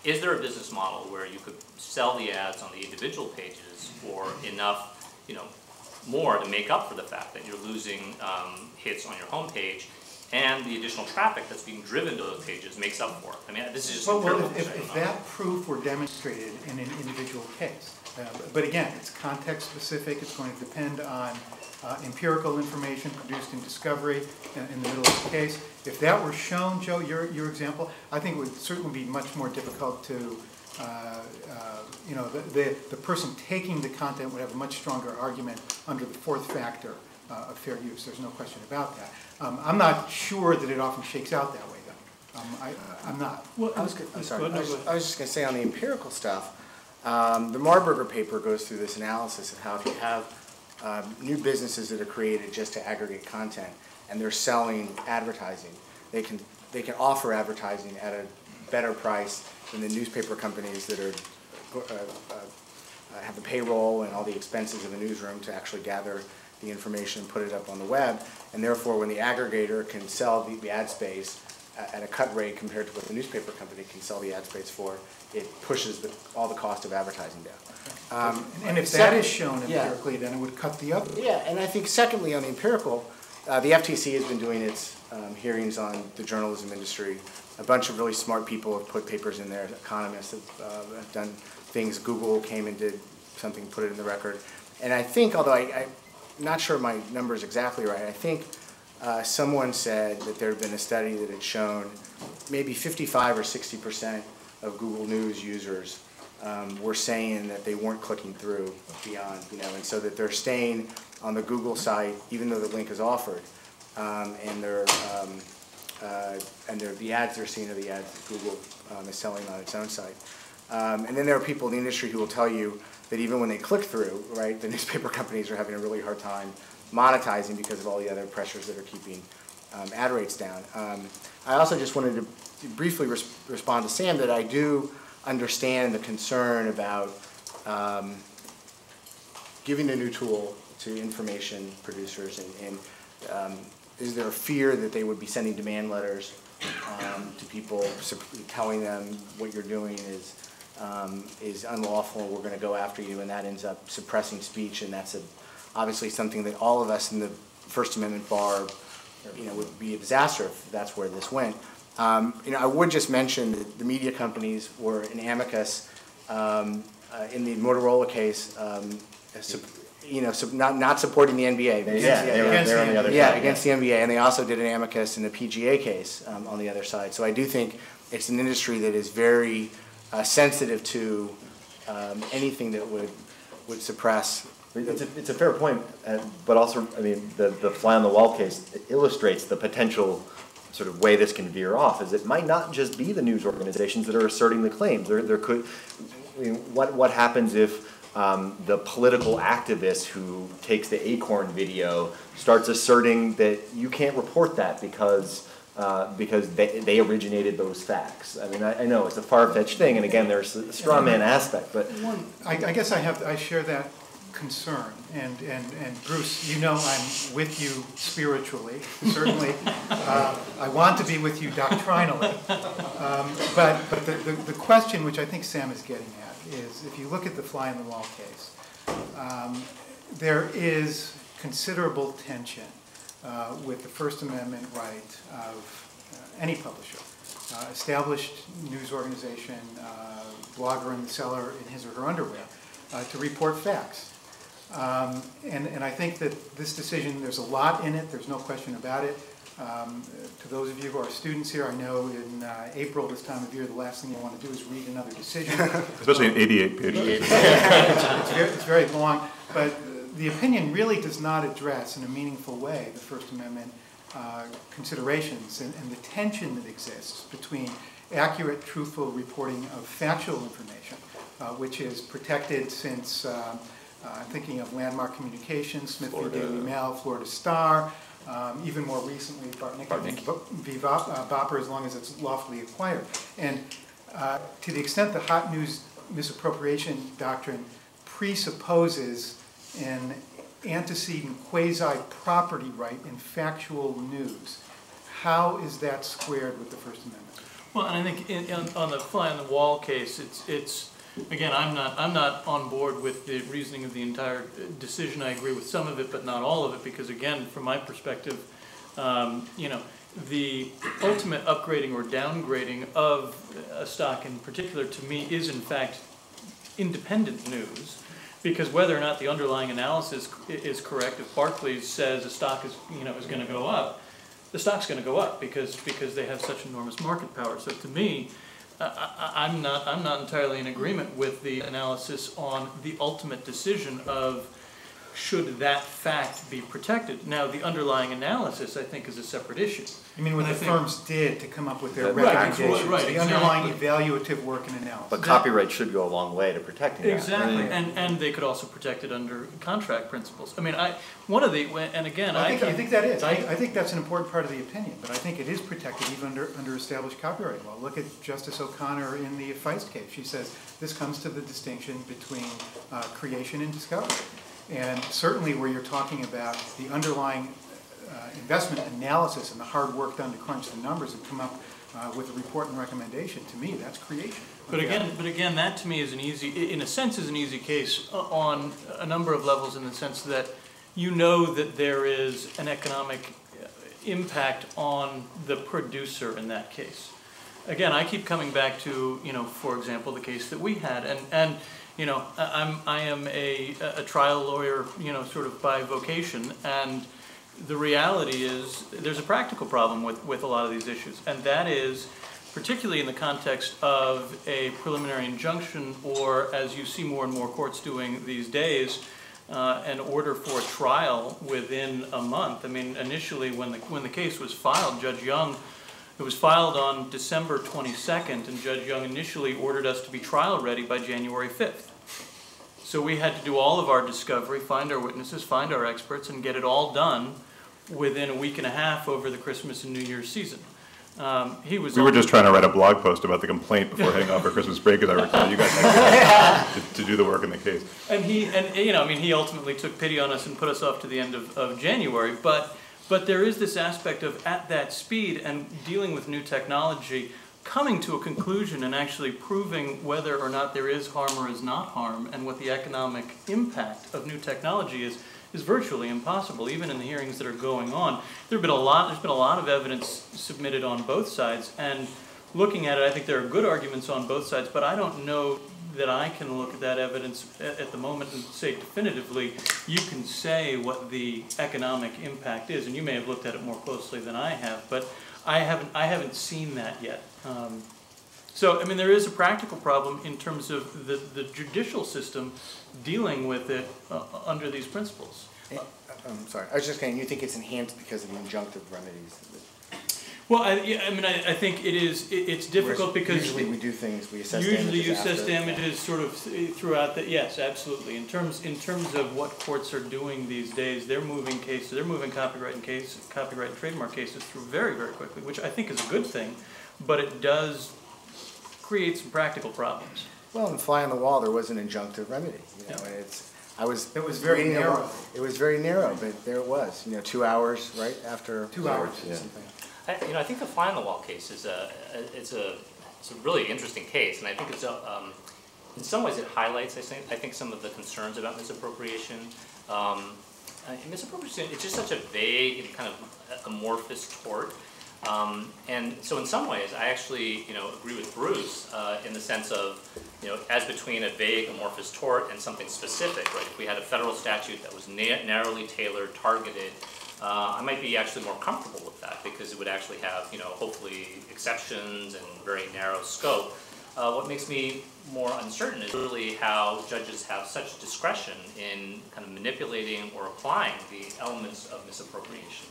is there a business model where you could sell the ads on the individual pages for enough, you know, more to make up for the fact that you're losing, um, hits on your homepage, and the additional traffic that's being driven to those pages makes up for it. I mean, this is just Well, well, if, if if that proof were demonstrated in an individual case, uh, but again, it's context specific, it's going to depend on uh, empirical information produced in discovery in, in the middle of the case. If that were shown, Joe, your, your example, I think it would certainly be much more difficult to, uh, uh, you know, the, the, the person taking the content would have a much stronger argument under the fourth factor uh, of fair use, there's no question about that. Um, I'm not sure that it often shakes out that way, though. Um, I, I'm not. Well, I was, I'm sorry, I was. I was just gonna say on the empirical stuff, um, the Marburger paper goes through this analysis of how if you have, um, new businesses that are created just to aggregate content, and they're selling advertising, they can, they can offer advertising at a better price than the newspaper companies that are, uh, uh, uh, have the payroll and all the expenses of a newsroom to actually gather the information and put it up on the web. And therefore, when the aggregator can sell the, the ad space at a cut rate compared to what the newspaper company can sell the ad space for, it pushes the, all the cost of advertising down. Um, And if that is shown yeah. empirically, then it would cut the other. Yeah, and I think secondly, on the empirical, uh, the FTC has been doing its um, hearings on the journalism industry a bunch of really smart people have put papers in there, economists have, uh, have done things, Google came and did something, put it in the record. And I think, although I, I'm not sure my number is exactly right, I think uh, someone said that there had been a study that had shown maybe fifty-five or sixty percent of Google News users um, were saying that they weren't clicking through beyond, you know, and so that they're staying on the Google site even though the link is offered. Um, and they're, um, uh, and the ads they're seeing are the ads that Google um, is selling on its own site. Um, and then there are people in the industry who will tell you that even when they click through, right, the (laughs) newspaper companies are having a really hard time monetizing because of all the other pressures that are keeping um, ad rates down. Um, I also just wanted to briefly res- respond to Sam that I do understand the concern about um, giving a new tool to information producers and, and um, is there a fear that they would be sending demand letters um, to people telling them what you're doing is, um, is unlawful we're gonna go after you and that ends up suppressing speech and that's a, obviously something that all of us in the First Amendment bar, you know, would be a disaster if that's where this went. Um, you know, I would just mention that the media companies were an amicus um, uh, in the Motorola case, um, you know, sup- not, not supporting the NBA. They- Yeah, they were, on the the other side. Yeah, against the NBA, and they also did an amicus in the PGA case um, on the other side. So I do think it's an industry that is very uh, sensitive to um, anything that would, would suppress. It's a, it's a fair point, uh, but also, I mean, the, the fly on the wall case illustrates the potential sort of way this can veer off, is it might not just be the news organizations that are asserting the claims. There, there could, I mean, what, what happens if um, the political activist who takes the Acorn video starts asserting that you can't report that because, uh, because they, they originated those facts? I mean, I, I know it's a far-fetched thing, and again, there's a straw man aspect, but I, I guess I have, I share that concern, and, and, and Bruce, you know I'm with you spiritually, certainly. (laughs) Uh, I want to be with you doctrinally. Um, But, but the, the, the question, which I think Sam is getting at, is if you look at the fly in the wall case, um, there is considerable tension uh, with the First Amendment right of uh, any publisher, uh, established news organization, uh, blogger in the cellar in his or her underwear, uh, to report facts. Um, And, and I think that this decision, there's a lot in it, there's no question about it. Um, To those of you who are students here, I know in uh, April, this time of year, the last thing you want to do is read another decision. (laughs) Especially an 88 page. It's very, it's very long, but the opinion really does not address in a meaningful way the First Amendment uh, considerations and, and the tension that exists between accurate, truthful reporting of factual information, uh, which is protected since, uh, uh, I'm thinking of Landmark Communications, Smithfield Daily Mail, Florida Star, um, even more recently, Bartnicki v. Bop- uh, Bopper, as long as it's lawfully acquired. And uh, to the extent the hot news misappropriation doctrine presupposes an antecedent quasi-property right in factual news, how is that squared with the First Amendment? Well, and I think in, on, on the fly on the wall case, it's, it's, again, I'm not, I'm not on board with the reasoning of the entire decision. I agree with some of it, but not all of it, because again, from my perspective, um, you know, the ultimate upgrading or downgrading of a stock in particular, to me, is in fact independent news. Because whether or not the underlying analysis is correct, if Barclays says a stock is, you know, is gonna go up, the stock's gonna go up because, because they have such enormous market power. So to me, I, I'm not, I'm not entirely in agreement with the analysis on the ultimate decision of should that fact be protected. Now, the underlying analysis, I think, is a separate issue. You mean what And the think- firms did to come up with their Right, recommendations, right, the underlying exactly. evaluative work and analysis? But copyright should go a long way to protecting that. Exactly, and, and they could also protect it under contract principles. I mean, I, one of the, and again, I I. think, I think that is, I, I think that's an important part of the opinion, but I think it is protected even under, under established copyright law. Look at Justice O'Connor in the Feist case, she says, this comes to the distinction between, uh, creation and discovery. And certainly where you're talking about the underlying, uh, investment analysis and the hard work done to crunch the numbers and come up, uh, with a report and recommendation, to me, that's creation. But again, but again, that to me is an easy, in a sense, is an easy case on a number of levels in the sense that you know that there is an economic uh, impact on the producer in that case. again, I keep coming back to, you know, for example, the case that we had, and, and, you know, I'm, I am a, a trial lawyer, you know, sort of by vocation, and the reality is, there's a practical problem with, with a lot of these issues, and that is, particularly in the context of a preliminary injunction, or as you see more and more courts doing these days, uh, an order for trial within a month. I mean, initially, when the, when the case was filed, Judge Young, it was filed on December twenty-second, and Judge Young initially ordered us to be trial-ready by January fifth. So we had to do all of our discovery, find our witnesses, find our experts, and get it all done within a week and a half over the Christmas and New Year's season. Um, He was. We were just trying to write a blog post about the complaint before heading off for Christmas break, as I recall. You guys had (laughs) to, to do the work in the case. And he, and, you know, I mean, he ultimately took pity on us and put us off to the end of, of January, but, but there is this aspect of at that speed and dealing with new technology, coming to a conclusion and actually proving whether or not there is harm or is not harm, and what the economic impact of new technology is, is virtually impossible, even in the hearings that are going on. There've been a lot, there's been a lot of evidence submitted on both sides, and looking at it, I think there are good arguments on both sides, but I don't know that I can look at that evidence at, at the moment and say definitively, you can say what the economic impact is, and you may have looked at it more closely than I have, but I haven't, I haven't seen that yet. Um, So, I mean, there is a practical problem in terms of the, the judicial system dealing with it, uh, under these principles. I'm Um, sorry, I was just saying, you think it's enhanced because of the injunctive remedies? Well, I, yeah, I mean, I, I think it is, it, it's difficult Whereas because. Usually we do things, we assess damages Usually you assess after. damages sort of throughout the, yes, absolutely. In terms, in terms of what courts are doing these days, they're moving cases, they're moving copyright and case, copyright and trademark cases through very, very quickly, which I think is a good thing, but it does create some practical problems. Well, in Fly on the Wall, there was an injunctive remedy, you know, Yeah. it's, I was. It was very narrow. It was very narrow, but there it was, you know, two hours, right, after. Two hours Yeah. something. I, you know, I think the fly on the wall case is a, it's a, it's a really interesting case, and I think it's a, um, in some ways it highlights, I think, I think some of the concerns about misappropriation. Um, misappropriation, it's just such a vague and kind of amorphous tort. Um, and so in some ways, I actually, you know, agree with Bruce, uh, in the sense of, you know, as between a vague amorphous tort and something specific, right? If we had a federal statute that was na- narrowly tailored, targeted, uh, I might be actually more comfortable with that because it would actually have, you know, hopefully exceptions and very narrow scope. Uh, what makes me more uncertain is really how judges have such discretion in kind of manipulating or applying the elements of misappropriation.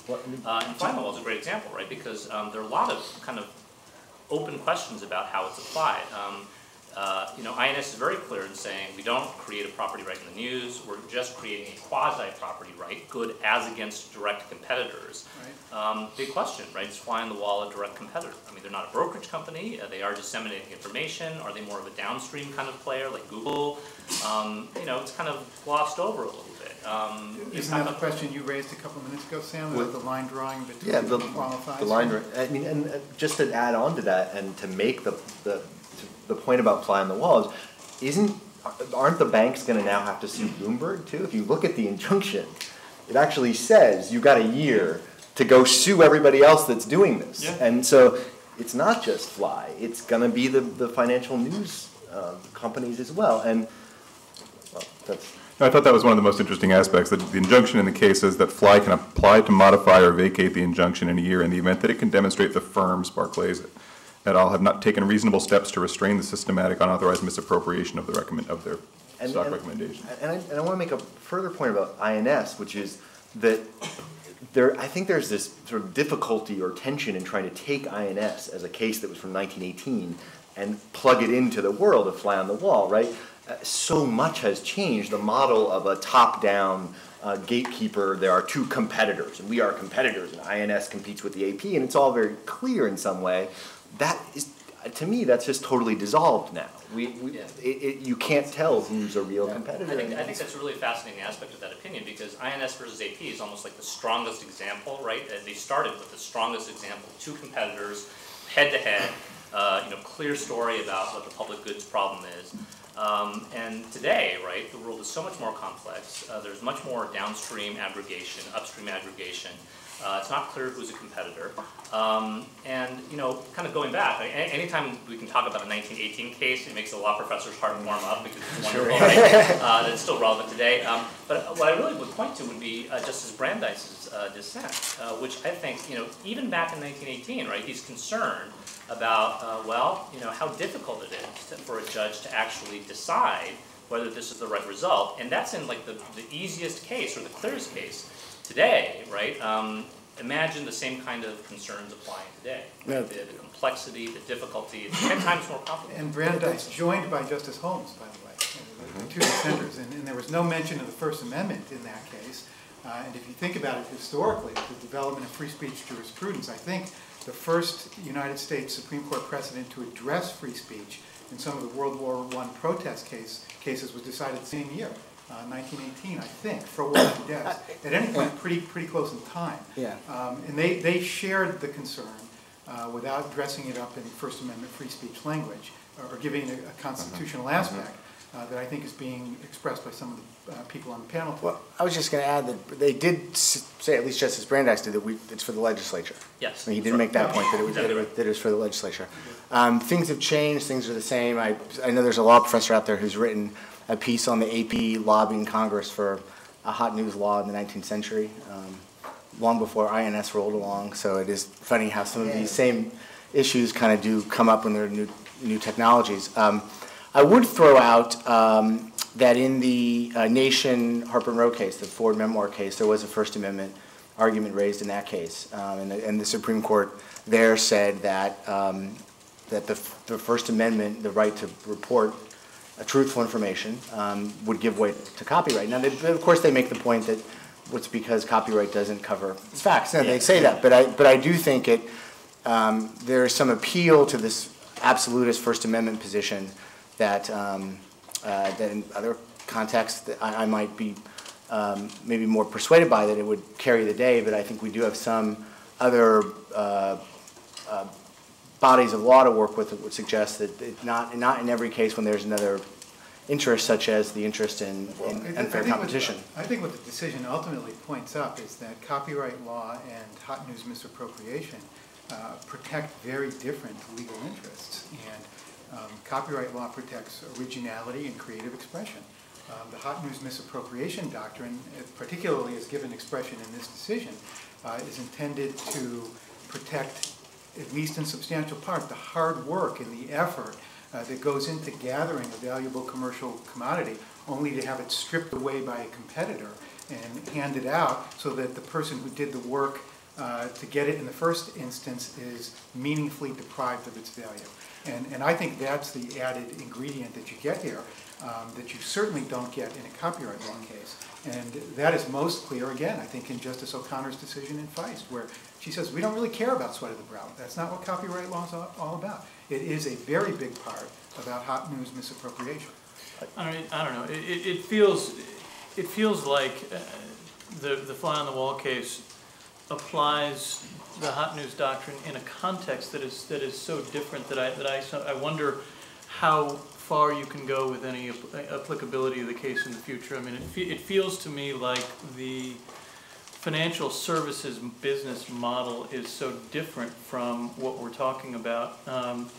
Uh, and Final is a great example, right, because, um, there are a lot of kind of open questions about how it's applied. Um, uh, you know, INS is very clear in saying we don't create a property right in the news, we're just creating a quasi-property right, good as against direct competitors. Um, big question, right, is fly on the wall a direct competitor? I mean, they're not a brokerage company, uh, they are disseminating information, are they more of a downstream kind of player like Google? Um, you know, it's kind of glossed over a little bit. Um, Isn't that the a- question you raised a couple minutes ago, Sam, Well- about the line drawing Yeah, the, between qualifies? the line, I mean, and uh, just to add on to that and to make the, the, the point about fly on the walls, is, isn't aren't the banks gonna now have to sue Bloomberg too? If you look at the injunction, it actually says you got a year to go sue everybody else that's doing this. Yeah. And so it's not just Fly, it's gonna be the, the financial news, uh, companies as well, and, well, that's, I thought that was one of the most interesting aspects, that the injunction in the case says that Fly can apply to modify or vacate the injunction in a year in the event that it can demonstrate the firms, Barclays et al., have not taken reasonable steps to restrain the systematic unauthorized misappropriation of the recommend, of their And- stock and- recommendation. And I, and I wanna make a further point about INS, which is that there, I think there's this sort of difficulty or tension in trying to take INS as a case that was from nineteen eighteen and plug it into the world of fly on the wall, right? Uh, so much has changed, the model of a top-down uh, gatekeeper, there are two competitors, and we are competitors, and INS competes with the AP, and it's all very clear in some way. That is, to me, that's just totally dissolved now. We, we, Yeah. it, it, you can't tell who's a real competitor. I think, I think that's a really fascinating aspect of that opinion, because INS versus AP is almost like the strongest example, right? Uh, They started with the strongest example, two competitors, head-to-head, uh, you know, clear story about what the public goods problem is. Um, and today, right, the world is so much more complex, uh, there's much more downstream aggregation, upstream aggregation. Uh, it's not clear who's a competitor. Um, and, you know, kind of going back, like, a- anytime we can talk about a nineteen eighteen case, it makes the law professor's heart warm up because it's wonderful, right? (laughs) Uh, that's still relevant today. Um, but what I really would point to would be uh, Justice Brandeis's uh, dissent, uh, which I think, you know, even back in nineteen eighteen, right, he's concerned about, uh, well, you know, how difficult it is to- for a judge to actually decide whether this is the right result. And that's in like the, the easiest case or the clearest case today, right? Um, imagine the same kind of concerns applying today. No. The, the complexity, the difficulty, it's ten times more complicated. And Brandeis, joined by Justice Holmes, by the way, the two dissenters, and, and there was no mention of the First Amendment in that case. Uh, and if you think about it historically, the development of free speech jurisprudence, I think the first United States Supreme Court precedent to address free speech in some of the World War I protest case, cases was decided the same year, uh, nineteen eighteen, I think, for Washington deaths. (laughs) At any point, pretty, pretty close in time. Yeah. Um, And they, they shared the concern uh, without dressing it up in First Amendment free speech language or or giving it a constitutional aspect uh, that I think is being expressed by some of the uh, people on the panel. today. Well, I was just gonna add that they did say, at least Justice Brandeis did, that we, it's for the legislature. Yes. I mean, He didn't make that point, that it was, that it was, that it was for the legislature. Um, things have changed, things are the same. I, I know there's a law professor out there who's written a piece on the AP lobbying Congress for a hot news law in the nineteenth century, um, long before INS rolled along. So it is funny how some of these same issues kind of do come up when there are new, new technologies. Um, I would throw out, um, that in the uh, Nation Harper and Row case, the Ford memoir case, there was a First Amendment argument raised in that case. Um, and, the, and the Supreme Court there said that, um, that the, the First Amendment, the right to report truthful information, um, would give way to copyright. Now, they, of course, they make the point that it's because copyright doesn't cover facts. No, they say that, but I, but I do think it, um, there is some appeal to this absolutist First Amendment position that, um, uh, that in other contexts, that I, I might be, um, maybe more persuaded by, that it would carry the day, but I think we do have some other, uh, uh, bodies of law to work with that would suggest that it not, not in every case when there's another interest such as the interest in, I- I in unfair what- competition. I think what the decision ultimately points up is that copyright law and hot news misappropriation uh, protect very different legal interests. And um, copyright law protects originality and creative expression. Um, The hot news misappropriation doctrine, uh, particularly as given expression in this decision, uh, is intended to protect, at least in substantial part, the hard work and the effort uh, that goes into gathering a valuable commercial commodity, only to have it stripped away by a competitor and handed out so that the person who did the work uh, to get it in the first instance is meaningfully deprived of its value. And, and I think that's the added ingredient that you get here, um, that you certainly don't get in a copyright law case. And that is most clear, again, I think, in Justice O'Connor's decision in Feist, where she says, we don't really care about sweat of the brow. That's not what copyright law is all- about. It is a very big part about hot news misappropriation. I mean, I don't know, it, it, it feels, it feels like uh, the, the fly on the wall case applies the hot news doctrine in a context that is, that is so different that I, that I, I wonder how far you can go with any applicability of the case in the future. I mean, it fe- it feels to me like the financial services business model is so different from what we're talking about. Um,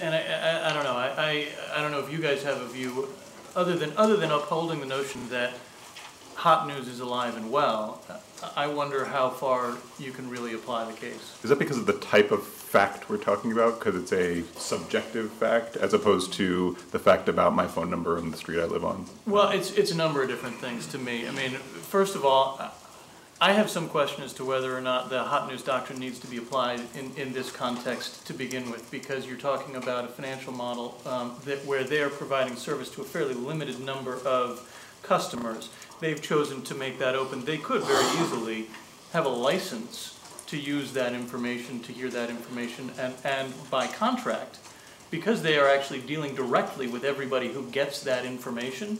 and I, I, I don't know, I, I, I don't know if you guys have a view, other than, other than upholding the notion that hot news is alive and well, I I wonder how far you can really apply the case. Is that because of the type of fact we're talking about? Because it's a subjective fact as opposed to the fact about my phone number and the street I live on? Well, it's, it's a number of different things to me. I mean, first of all, I have some question as to whether or not the hot news doctrine needs to be applied in, in this context to begin with, because you're talking about a financial model um, that, where they're providing service to a fairly limited number of customers. They've chosen to make that open. They could very easily have a license to use that information, to hear that information, and, and by contract, because they are actually dealing directly with everybody who gets that information,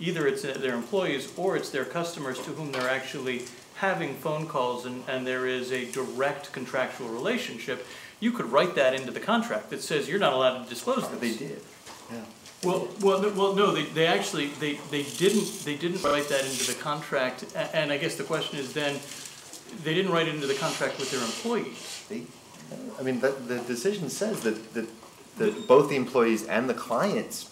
either it's their employees or it's their customers to whom they're actually having phone calls and, and there is a direct contractual relationship, you could write that into the contract that says you're not allowed to disclose this. They did. Yeah. Well, well, no- well, no, they, they actually, they, they didn't, they didn't write that into the contract, and I guess the question is then, they didn't write it into the contract with their employees. They- I mean, the, the decision says that, that, that both the employees and the clients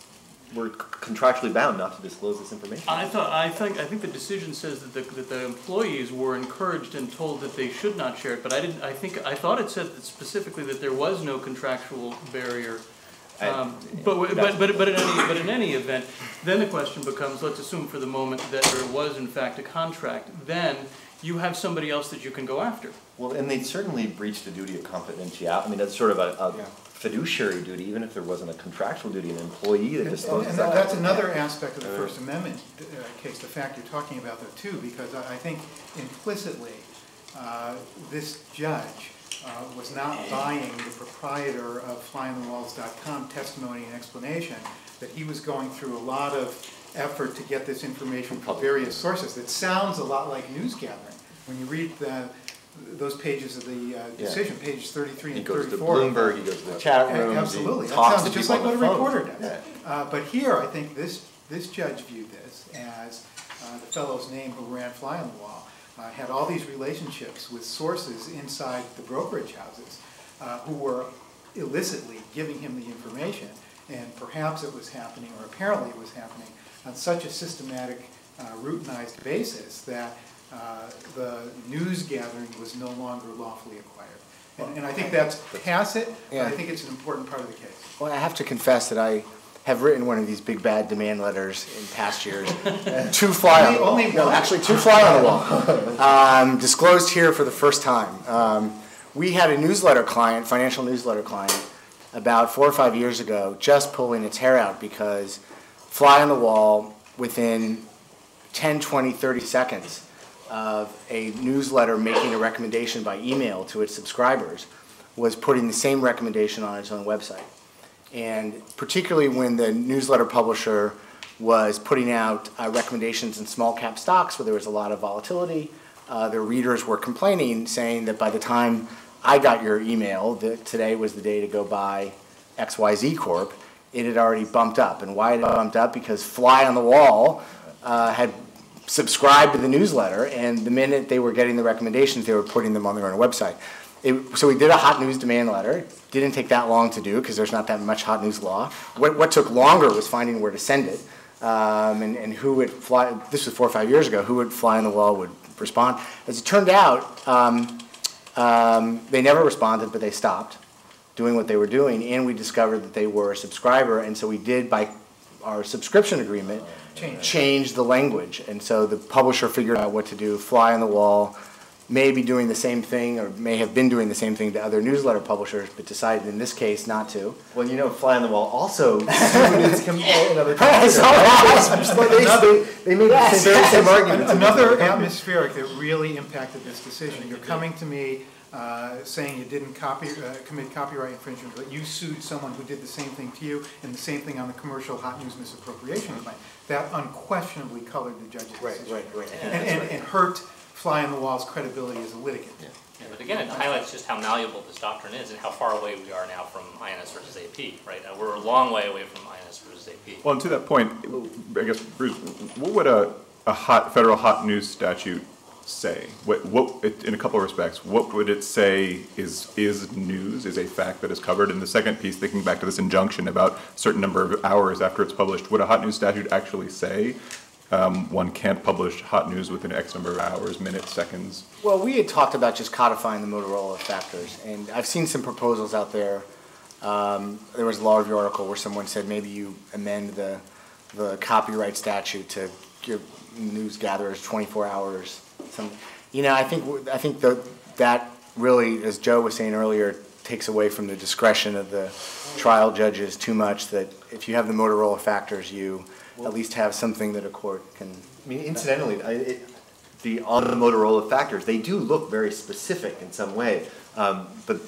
were contractually bound not to disclose this information. I thought, I think, I think the decision says that the, that the employees were encouraged and told that they should not share it, but I didn't, I think, I thought it said that specifically that there was no contractual barrier. I- Um, But, w- but, but, but in any, but in any event, then the question becomes, let's assume for the moment that there was in fact a contract, then you have somebody else that you can go after. Well, and they certainly breached a duty of confidentiality, I mean, that's sort of a, a Yeah. fiduciary duty, even if there wasn't a contractual duty, an employee that And- discloses And that. that's another aspect of the First Amendment uh, case, the fact you're talking about though too, because I I think implicitly, uh, this judge uh, was not buying the proprietor of flyonthewalls.com testimony and explanation, that he was going through a lot of effort to get this information from various sources. That sounds a lot like news gathering. When you read the, those pages of the uh, Yeah. decision, pages thirty-three and 34. He goes to. Bloomberg, he goes to the chat rooms, Absolutely, that sounds just like what a phone. reporter does. Yeah. Uh, but here, I think this, this judge viewed this as, uh, the fellow's name who ran Fly on the Wall, uh, had all these relationships with sources inside the brokerage houses, uh, who were illicitly giving him the information. And perhaps it was happening, or apparently it was happening, on such a systematic, uh, routinized basis that, uh, the news gathering was no longer lawfully acquired. And, and I think that's tacit, but I think it's an important part of the case. Well, I have to confess that I have written one of these big bad demand letters in past years (laughs) to fly on the wall. Only- only No, actually, to fly on the wall. (laughs) Um, disclosed here for the first time. Um, we had a newsletter client, financial newsletter client, about four or five years ago, just pulling its hair out because fly on the wall within 10, 20, 30 seconds of a newsletter making a recommendation by email to its subscribers was putting the same recommendation on its own website. And particularly when the newsletter publisher was putting out uh, recommendations in small cap stocks where there was a lot of volatility, uh, their readers were complaining, saying that by the time I got your email, that today was the day to go buy XYZ Corp, it had already bumped up. And why it bumped up? Because Fly on the Wall uh, had subscribed to the newsletter, and the minute they were getting the recommendations, they were putting them on their own website. It, so we did a hot news demand letter. Didn't take that long to do because there's not that much hot news law. What, what took longer was finding where to send it, um, and, and who would fly. This was four or five years ago. Who would fly on the wall would respond. As it turned out, um, um, they never responded, but they stopped doing what they were doing, and we discovered that they were a subscriber, and so we did by our subscription agreement Change. change the language, and so the publisher figured out what to do. Fly on the wall may be doing the same thing, or may have been doing the same thing to other newsletter publishers, but decided in this case not to. Well, you know, Fly on the Wall also sued its com- another I competitor. saw that. I'm just like, they, they, they made the same, very same arguments. Another atmospheric that really impacted this decision, you're coming to me uh, saying you didn't copy, uh, commit copyright infringement, but you sued someone who did the same thing to you, and the same thing on the commercial hot news misappropriation claim. That unquestionably colored the judge's decision. right. And, and, and hurt Fly on the Wall's credibility as a litigant. Yeah, But again, it highlights just how malleable this doctrine is and how far away we are now from INS versus AP, right? Uh, We're a long way away from INS versus AP. Well, and to that point, I guess, Bruce, what would a, a hot, federal hot news statute say? What, what, in a couple of respects, what would it say is, is news, is a fact that is covered? And the second piece, thinking back to this injunction about certain number of hours after it's published, would a hot news statute actually say, um, one can't publish hot news within X number of hours, minutes, seconds? Well, we had talked about just codifying the Motorola factors, and I've seen some proposals out there. Um, there was a law review article where someone said maybe you amend the, the copyright statute to give news gatherers twenty-four hours. Some, you know, I think, I think that, that really, as Joe was saying earlier, takes away from the discretion of the trial judges too much, that if you have the Motorola factors, you at least have something that a court can. I mean, incidentally, I, it, the, on the Motorola factors, they do look very specific in some way. Um, but uh,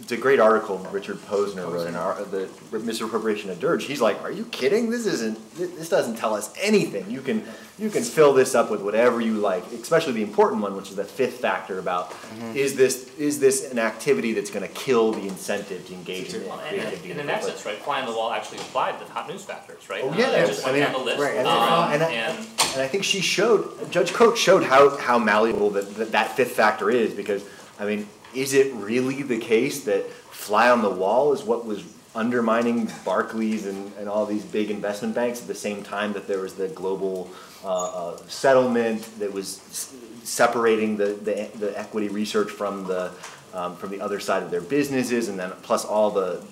it's a great article Richard Posner wrote in our, the misappropriation of dirge. He's like, are you kidding? This isn't, this doesn't tell us anything. You can, you can fill this up with whatever you like, especially the important one, which is the fifth factor about, is this, is this an activity that's gonna kill the incentive to engage in Well, and- creativity? And in the that public? sense, right, fly on the wall actually applied the hot news factors, right? Oh, Uh, yeah, It just I went mean, the list. right, and- um, and I- And, And I think she showed, Judge Coates showed how, how malleable that, that, that fifth factor is, because, I mean, is it really the case that fly on the wall is what was undermining Barclays and, and all these big investment banks at the same time that there was the global, uh, uh, settlement that was s- separating the, the, the equity research from the, um, from the other side of their businesses, and then plus all the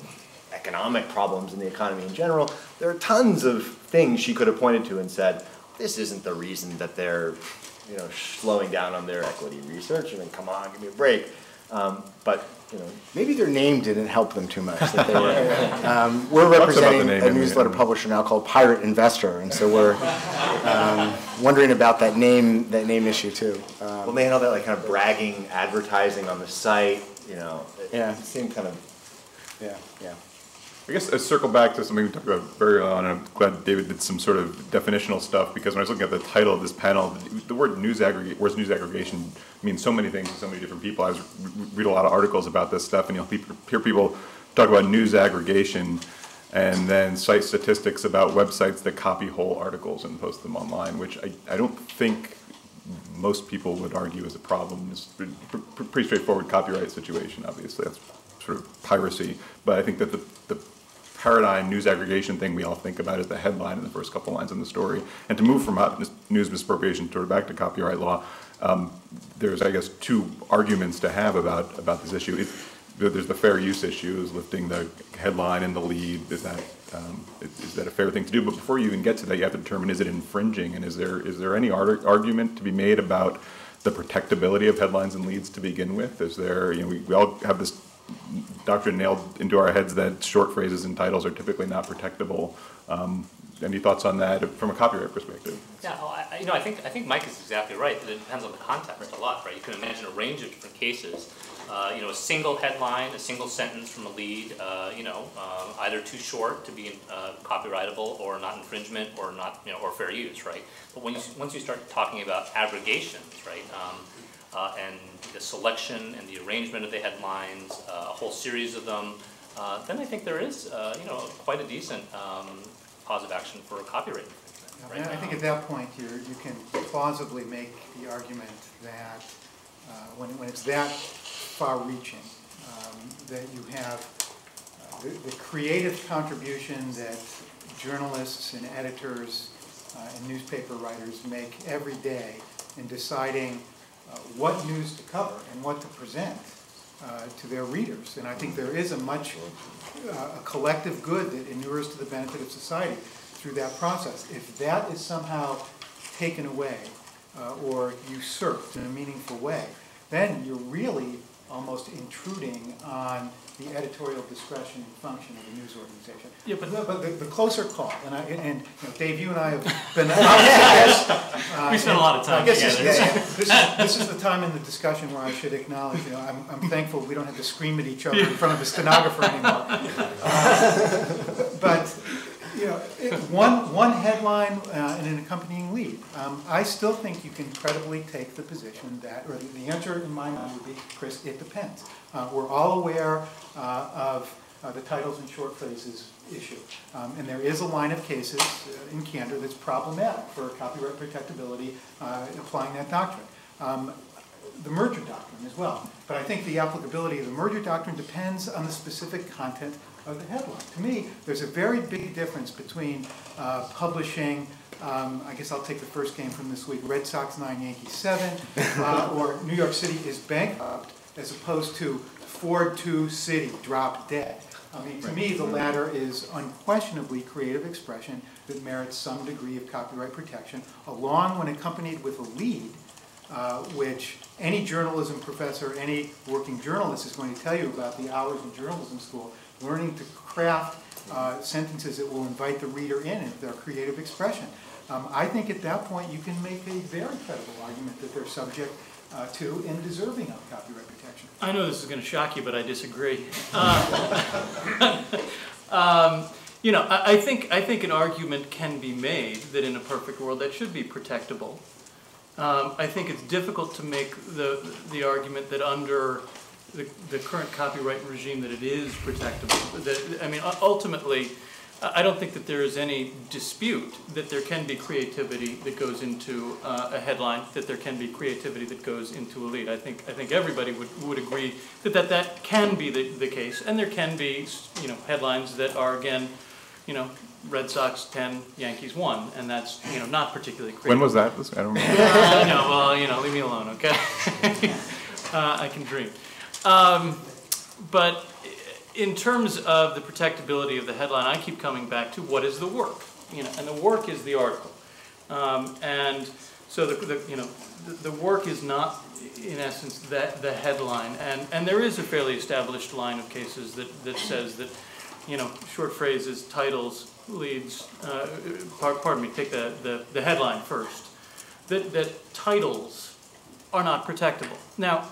economic problems in the economy in general, there are tons of things she could have pointed to and said, this isn't the reason that they're, you know, slowing down on their equity research, I mean, come on, give me a break. Um, but, you know, Maybe their name didn't help them too much, that they (laughs) were, um, we're about the representing a in the- newsletter publisher now called Pirate Investor, and so we're, um, wondering about that name, that name issue too. Um, well, they had all that like kind of bragging advertising on the site, you know, it Yeah. it seemed kind of, yeah, yeah. I guess I circle back to something we talked about very early on, and I'm glad David did some sort of definitional stuff, because when I was looking at the title of this panel, the word news aggregate, where's news aggregation means so many things to so many different people. I was, read a lot of articles about this stuff, and you'll hear people talk about news aggregation, and then cite statistics about websites that copy whole articles and post them online, which I, I don't think most people would argue is a problem. It's a pr- pr- pretty straightforward copyright situation, obviously, that's sort of piracy. But I think that the, the paradigm news aggregation thing we all think about is the headline in the first couple lines in the story. And to move from news misappropriation sort of back to copyright law, um, there's, I guess, two arguments to have about, about this issue. There's the fair use issue, is lifting the headline and the lead, is that, um, is- that a fair thing to do? But before you even get to that, you have to determine, is it infringing? And is there, is there any ar- argument to be made about the protectability of headlines and leads to begin with? Is there, you know, we, we all have this doctrine nailed into our heads that short phrases and titles are typically not protectable. Um, Any thoughts on that from a copyright perspective? yeah, oh, I, you know, I think, I think Mike is exactly right, that it depends on the context a lot, right? You can imagine a range of different cases. Uh, you know, a single headline, a single sentence from a lead, uh, you know, um, either too short to be, uh, copyrightable or not infringement or not, you know, or fair use, right? But when you, once you start talking about aggregations, right, um, uh, and the selection and the arrangement of the headlines, uh, a whole series of them, uh, then I think there is, uh, you know, quite a decent, um, of action for a copyright infringement? I think at that point, you're, you can plausibly make the argument that, uh, when, when it's that far-reaching, um, that you have the, the creative contribution that journalists and editors uh, and newspaper writers make every day in deciding uh, what news to cover and what to present uh, to their readers. And I think there is a much, uh, a collective good that inures to the benefit of society through that process. If that is somehow taken away uh, or usurped in a meaningful way, then you're really almost intruding on the editorial discretion and function of the news organization. Yeah, but- But the, the closer call, and I, and, you know, Dave, you and I have (laughs) been uh, We spent a lot of time guess this- together. This is, this is the time in the discussion where I should acknowledge, you know, I'm, I'm thankful we don't have to scream at each other in front of a stenographer anymore. Uh, But, you know, it, one, one headline uh, and an accompanying lead. Um, I still think you can credibly take the position that, or the- the answer in my mind would be, Chris, it depends. Uh, We're all aware uh, of uh, the titles and short phrases issue. Um, And there is a line of cases uh, in candor that's problematic for copyright protectability, uh, applying that doctrine. Um, The merger doctrine as well. But I think the applicability of the merger doctrine depends on the specific content of the headline. To me, there's a very big difference between uh, publishing, um, I guess I'll take the first game from this week, Red Sox nine, Yankees seven, (laughs) uh, or New York City is bankrupt, as opposed to Ford to, City drop dead. I mean, to me, the latter is unquestionably creative expression that merits some degree of copyright protection, along when accompanied with a lead, uh, which any journalism professor, any working journalist is going to tell you about the hours in journalism school, learning to craft uh, sentences that will invite the reader in and their creative expression. Um, I think at that point, you can make a very credible argument that they're subject uh, to and deserving of copyright protection. I know this is going to shock you, but I disagree. Uh, (laughs) (laughs) um, You know, I, I think, I think an argument can be made that in a perfect world, that should be protectable. Um, I think it's difficult to make the, the argument that under the, the current copyright regime that it is protectable. That, I mean, ultimately, I don't think that there is any dispute that there can be creativity that goes into uh, a headline, that there can be creativity that goes into a lead. I think, I think everybody would, would agree that, that that can be the, the case. And there can be, you know, headlines that are, again, you know, Red Sox ten, Yankees one, and that's, you know, not particularly creative. When was that? I don't remember. I know, well, you know, leave me alone, okay? (laughs) Uh, I can dream. Um, But in terms of the protectability of the headline, I keep coming back to what is the work? You know, and the work is the article. Um, And so the, the, you know, the, the work is not, in essence, that, the headline. And, and there is a fairly established line of cases that, that says that, you know, short phrases, titles, leads, uh, par- pardon me, take the, the, the headline first. That, that titles are not protectable. Now,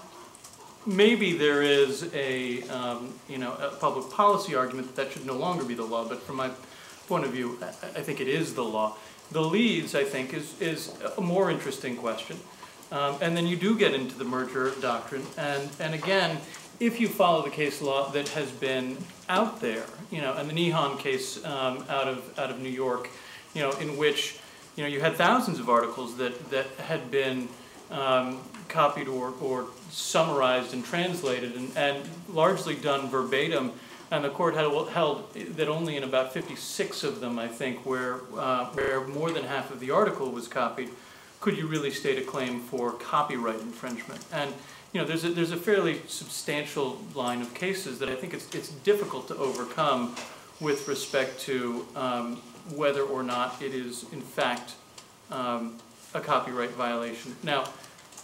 maybe there is a, um, you know, a public policy argument that that should no longer be the law, but from my point of view, I, I think it is the law. The leads, I think, is, is a more interesting question. Um, and then you do get into the merger doctrine, and, and again, if you follow the case law that has been out there, you know, and the Nihon case, um, out of, out of New York, you know, in which, you know, you had thousands of articles that, that had been, um, copied or, or summarized and translated and, and largely done verbatim. And the court had held that only in about fifty-six of them, I think, where, uh, where more than half of the article was copied, could you really state a claim for copyright infringement? And, you know, there's a, there's a fairly substantial line of cases that I think it's, it's difficult to overcome with respect to, um, whether or not it is in fact, um, a copyright violation. Now,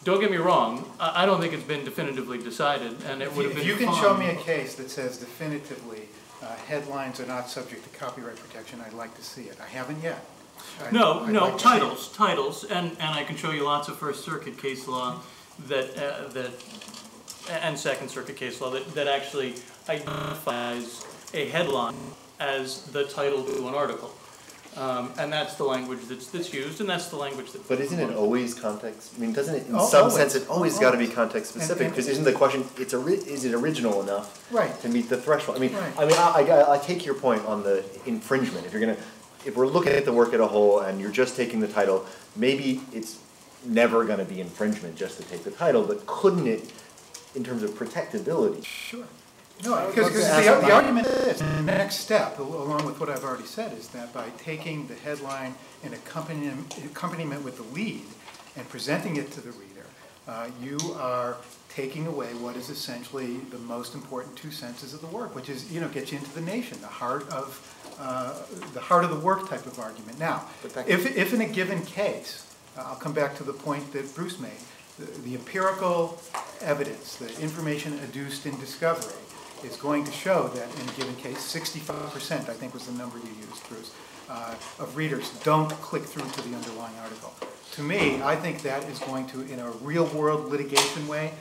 don't get me wrong, I, I don't think it's been definitively decided, and it If would you- have been If you can show fine. me a case that says definitively uh, headlines are not subject to copyright protection, I'd like to see it. I haven't yet. I'd- No, I'd no, like to see it. titles, titles, and, and I can show you lots of First Circuit case law that, uh, that, and Second Circuit case law that, that actually identifies a headline as the title to an article. Um, and that's the language that's, that's used, and that's the language that. But isn't it always context, I mean, doesn't it, in Oh, some always. sense, it always gotta be context specific, because isn't the question, it's a, is it original enough Right. to meet the threshold? I mean, Right. I mean, I, I, I take your point on the infringement, if you're gonna, if we're looking at the work at a whole and you're just taking the title, maybe it's never gonna be infringement just to take the title, but couldn't it, in terms of protectability? Sure. No, because, love to because ask the, the argument is, the next step, along with what I've already said, is that by taking the headline and accompaniment, accompaniment with the lead and presenting it to the reader, uh, you are taking away what is essentially the most important two senses of the work, which is, you know, get you into the nation, the heart of, uh, the heart of the work type of argument. Now, if, if in a given case, uh, I'll come back to the point that Bruce made, the- the empirical evidence, the information adduced in discovery is going to show that in a given case, sixty-five percent, I think was the number you used, Bruce, uh, of readers don't click through to the underlying article. To me, I think that is going to, in a real-world litigation way,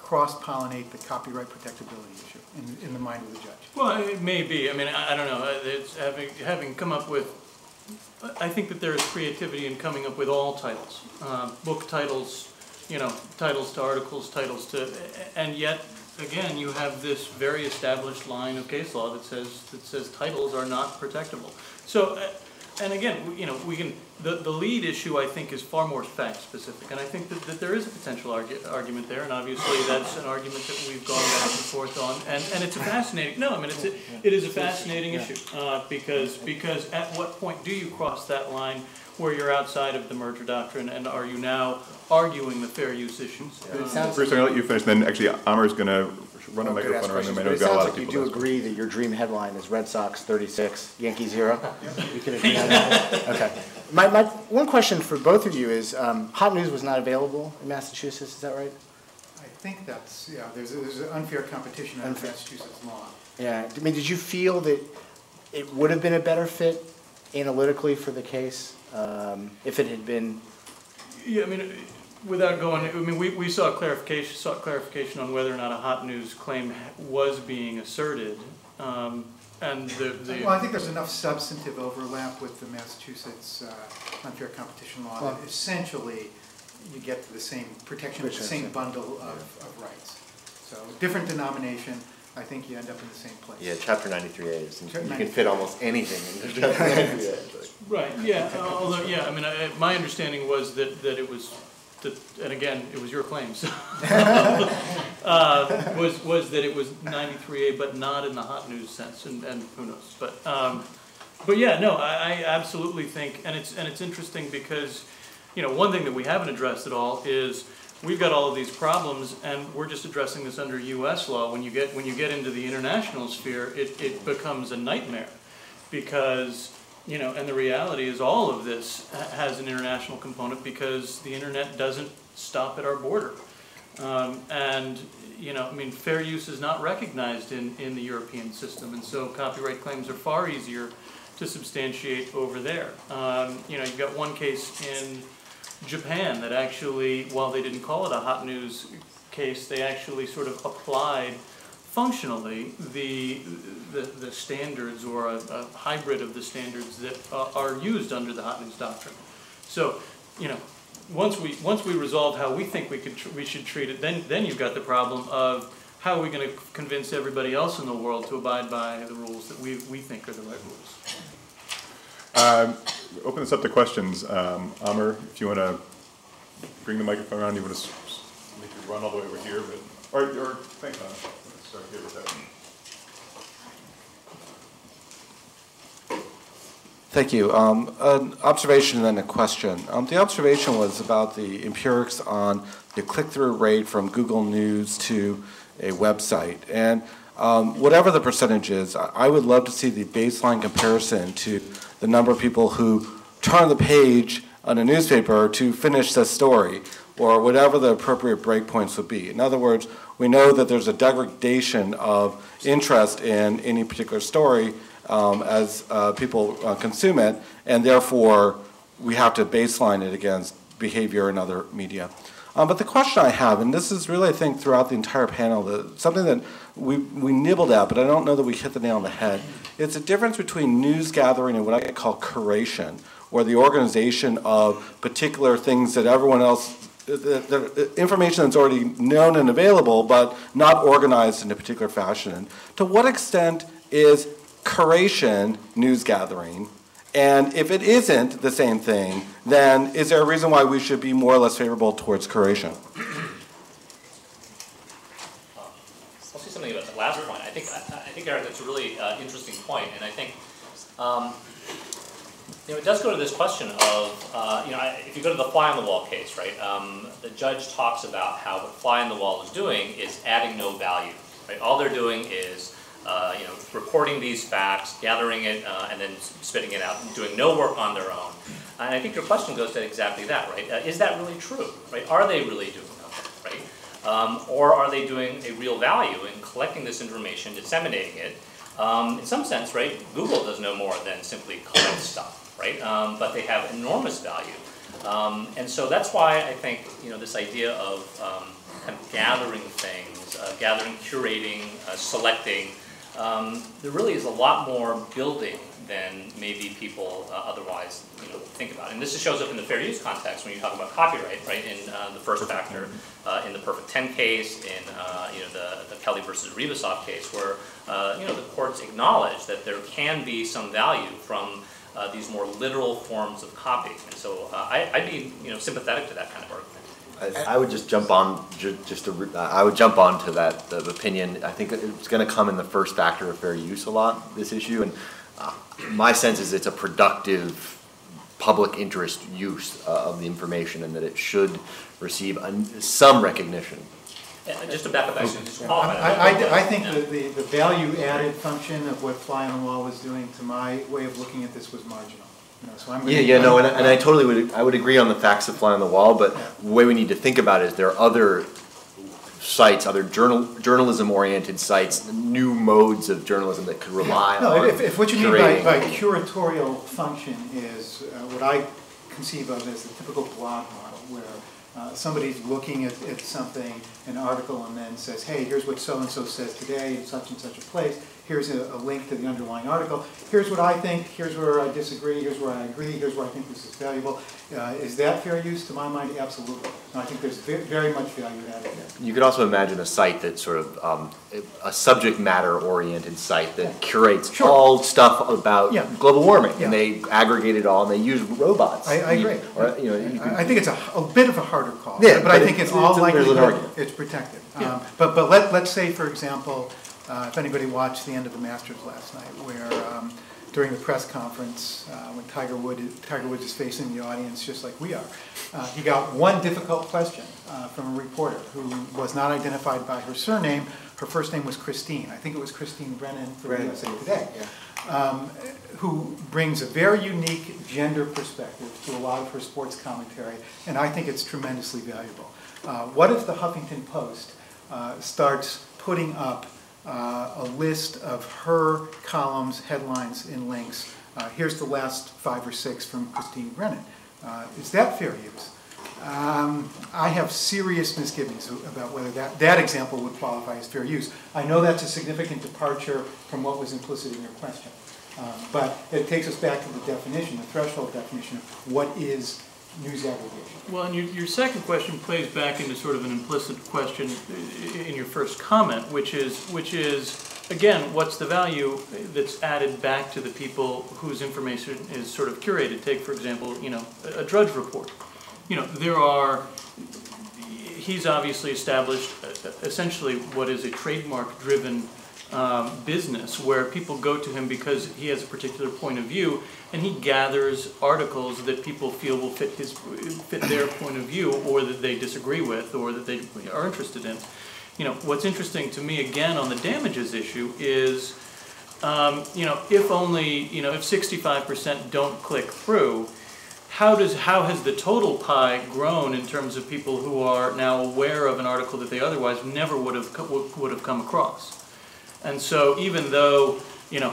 cross-pollinate the copyright protectability issue in, in the mind of the judge. Well, it may be, I mean, I, I don't know, it's having, having come up with, I think that there is creativity in coming up with all titles. Uh, book titles, you know, titles to articles, titles to, and yet, again, you have this very established line of case law that says, that says titles are not protectable. So, uh, and again, you know, we can, the, the lead issue, I think, is far more fact-specific, and I think that, that there is a potential argu- argument there, and obviously, that's an argument that we've gone back and forth on, and, and it's a fascinating, no, I mean, it's, a- it is a fascinating issue, uh, because, because at what point do you cross that line where you're outside of the merger doctrine, and are you now arguing the fair use issues? But it Um, sounds, Bruce, I'm gonna let you finish, then actually Amar's gonna run a good, ask microphone around questions, them. I know it we've got a sounds lot of like you do to ask. agree that your dream headline is Red Sox thirty-six, Yankees zero? We can agree on that? Okay. My, my, one question for both of you is, um, hot news was not available in Massachusetts, is that right? I think that's, yeah, there's, there's an unfair competition under Unfair. Massachusetts law. Yeah, I mean, did you feel that it would have been a better fit analytically for the case, um, if it had been, Yeah, I mean, without going, I mean, we, we saw clarification, sought clarification on whether or not a hot news claim was being asserted. Um, and the, the. Well, I think there's enough substantive overlap with the Massachusetts uh, unfair competition law that essentially you get to the same protection, the same bundle of, of rights. So different denomination, I think you end up in the same place. Yeah, chapter ninety-three A is, Chapter you can fit almost anything into chapter ninety-three A. Right, yeah, although, yeah, I mean, I, I- my understanding was that, that it was, that, and again, it was your claims. (laughs) Uh, was, was that it was ninety-three A, but not in the hot news sense, and, and who knows, but, um, but yeah, no, I, I absolutely think, and it's, and it's interesting because, you know, one thing that we haven't addressed at all is, we've got all of these problems, and we're just addressing this under US law, when you get, when you get into the international sphere, it, it becomes a nightmare because, you know, and the reality is all of this has an international component because the internet doesn't stop at our border. Um, and, you know, I mean, fair use is not recognized in, in the European system, and so copyright claims are far easier to substantiate over there. Um, you know, you've got one case in Japan that actually, while they didn't call it a hot news case, they actually sort of applied functionally the, the, the standards or a, a hybrid of the standards that uh, are used under the hot news doctrine. So, you know, once we, once we resolve how we think we could, we should treat it, then, then you've got the problem of how are we gonna convince everybody else in the world to abide by the rules that we, we think are the right rules? Um, Open this up to questions. Um, Amr, if you want to bring the microphone around, you want to make it run all the way over here, but, or, or, thank you. Start here with that. Thank you. Um, An observation and then a question. Um, The observation was about the empirics on the click-through rate from Google News to a website. And um, whatever the percentage is, I would love to see the baseline comparison to the number of people who turn the page on a newspaper to finish the story, or whatever the appropriate breakpoints would be. In other words, we know that there's a degradation of interest in any particular story um, as uh, people uh, consume it, and therefore we have to baseline it against behavior in other media. Um, but the question I have, and this is really, I think, throughout the entire panel, the, something that we, we nibbled at, but I don't know that we hit the nail on the head. It's a difference between news gathering and what I call curation, or the organization of particular things that everyone else, the, the, information that's already known and available, but not organized in a particular fashion. To what extent is curation news gathering? And if it isn't the same thing, then is there a reason why we should be more or less favorable towards curation? I'll say something about the last point. I think, I, I think, that's a really uh, interesting point, and I think, um, you know, it does go to this question of, uh, you know, if you go to the fly on the wall case, right? Um, the judge talks about how what fly on the wall is doing is adding no value, right? All they're doing is, uh, you know, reporting these facts, gathering it, uh, and then spitting it out, doing no work on their own. And I think your question goes to exactly that, right? Uh, is that really true, right? Are they really doing nothing, right? Um, or are they doing a real value in collecting this information, disseminating it? Um, in some sense, right, Google does no more than simply collect stuff, right? Um, but they have enormous value. Um, and so that's why I think, you know, this idea of um, kind of gathering things, uh, gathering, curating, uh, selecting, um, there really is a lot more building than maybe people uh, otherwise, you know, think about. And this shows up in the fair use context when you talk about copyright, right? In uh, the first factor, uh, in the Perfect Ten case, in uh, you know the, the Kelly versus Arriba Soft case, where you know the courts acknowledge that there can be some value from uh, these more literal forms of copy. And so uh, I, I'd be you know sympathetic to that kind of argument. I, I would just jump on, ju- just to, re- I would jump on to that, opinion, I think it's gonna come in the first factor of fair use a lot, this issue, and uh, my sense is it's a productive public interest use uh, of the information, and that it should receive un- some recognition. And just to back up, actually, just I, qualify. I- I, I think Yeah. that the, the value added function of what Fly on the Wall was doing, to my way of looking at this was marginal. You know, so I'm. Yeah, yeah, no, and, I- and I totally would, I would agree on the facts of fly on the wall, but the way we need to think about it is there are other sites, other journal, journalism-oriented sites, new modes of journalism that could rely on No, if, if what you mean by, by curatorial function is uh, what I conceive of as the typical blog model, where Uh, Somebody's looking at, at something, an article, and then says, hey, here's what so-and-so says today in such and such a place. Here's a, a link to the underlying article. Here's what I think, here's where I disagree, here's where I agree, here's where I think this is valuable. Uh, Is that fair use? To my mind, absolutely. And I think there's ve- very much value added there. You could also imagine a site that's sort of, um, a subject matter oriented site Yeah. that curates Sure. all stuff about Yeah. global warming. Yeah. And they aggregate it all and they use robots. I, I agree. Or, you know, you I I think it's a, a bit of a harder call. Yeah, But I think it's- in all it's- argument. it's protected. Yeah. Um, But, but let, let's say, for example, uh, if anybody watched the end of the Masters last night, where um, during the press conference, uh, when Tiger Wood, Tiger Woods is facing the audience just like we are, uh, he got one difficult question uh, from a reporter who was not identified by her surname. Her first name was Christine. I think it was Christine Brennan for Brennan. USA Today um, who brings a very unique gender perspective to a lot of her sports commentary, and I think it's tremendously valuable. Uh, What if the Huffington Post uh, starts putting up uh, a list of her columns, headlines, and links? Uh, Here's the last five or six from Christine Brennan. Uh, Is that fair use? Um, I have serious misgivings about whether that, that example would qualify as fair use. I know that's a significant departure from what was implicit in your question. Um, But it takes us back to the definition, the threshold definition of what is news aggregation. Well, and your, your second question plays back into sort of an implicit question in your first comment, which is, which is, again, what's the value that's added back to the people whose information is sort of curated? Take, for example, you know, a- a Drudge Report. You know, there are, he's obviously established uh, essentially what is a trademark-driven um, business where people go to him because he has a particular point of view and he gathers articles that people feel will fit his, fit their point of view or that they disagree with or that they are interested in. You know, what's interesting to me again on the damages issue is, um, you know, if only, you know, if sixty-five percent don't click through, how does, how has the total pie grown in terms of people who are now aware of an article that they otherwise never would have, would have come across? And so even though, you know,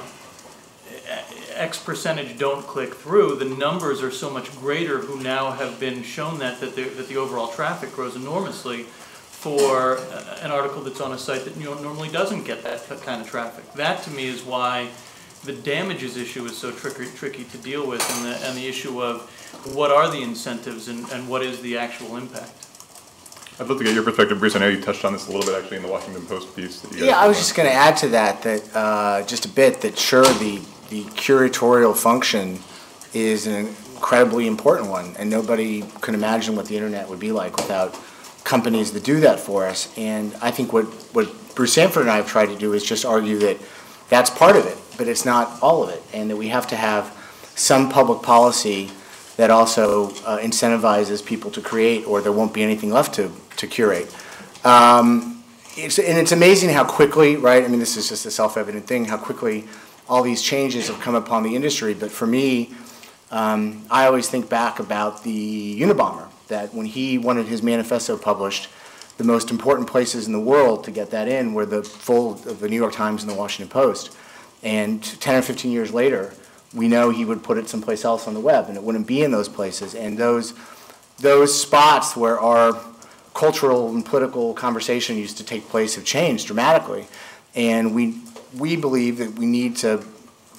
X percentage don't click through, the numbers are so much greater who now have been shown that, that the, that the overall traffic grows enormously for an article that's on a site that, normally doesn't get that kind of traffic. That to me is why the damages issue is so tricky, tricky to deal with and the, and the issue of what are the incentives and, and what is the actual impact? I'd love to get your perspective, Bruce. I know you touched on this a little bit actually in the Washington Post piece. that you Yeah, I was just gonna add to that, that, uh, just a bit, that sure, the, the curatorial function is an incredibly important one, and nobody could imagine what the internet would be like without companies that do that for us. And I think what, what Bruce Sanford and I have tried to do is just argue that that's part of it, but it's not all of it, and that we have to have some public policy that also uh, incentivizes people to create, or there won't be anything left to, to curate. Um, it's, and it's amazing how quickly, right? I mean, this is just a self-evident thing, how quickly all these changes have come upon the industry. But for me, um, I always think back about the Unabomber, that when he wanted his manifesto published, the most important places in the world to get that in were the full of the New York Times and the Washington Post. And 10 or 15 years later, we know he would put it someplace else on the web, and it wouldn't be in those places. And those, those spots where our cultural and political conversation used to take place have changed dramatically. And we, we believe that we need to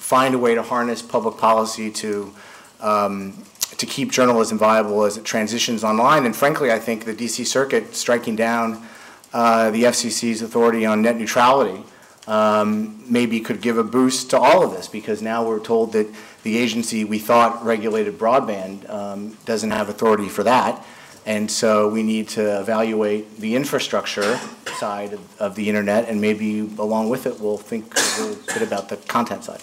find a way to harness public policy to, um, to keep journalism viable as it transitions online. And frankly, I think the DC Circuit striking down uh, the FCC's authority on net neutrality um, maybe could give a boost to all of this, because now we're told that the agency we thought regulated broadband um, doesn't have authority for that. And so we need to evaluate the infrastructure side of, of the internet, and maybe along with it, we'll think a little bit about the content side.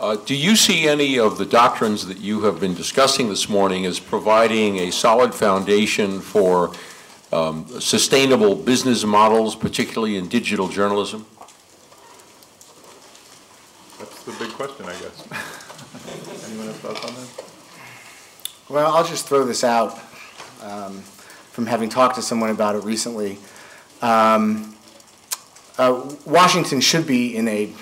Uh, Do you see any of the doctrines that you have been discussing this morning as providing a solid foundation for um, sustainable business models, particularly in digital journalism? That's the big question, I guess. (laughs) On that? Well, I'll just throw this out um, from having talked to someone about it recently. Um, uh, Washington should be in a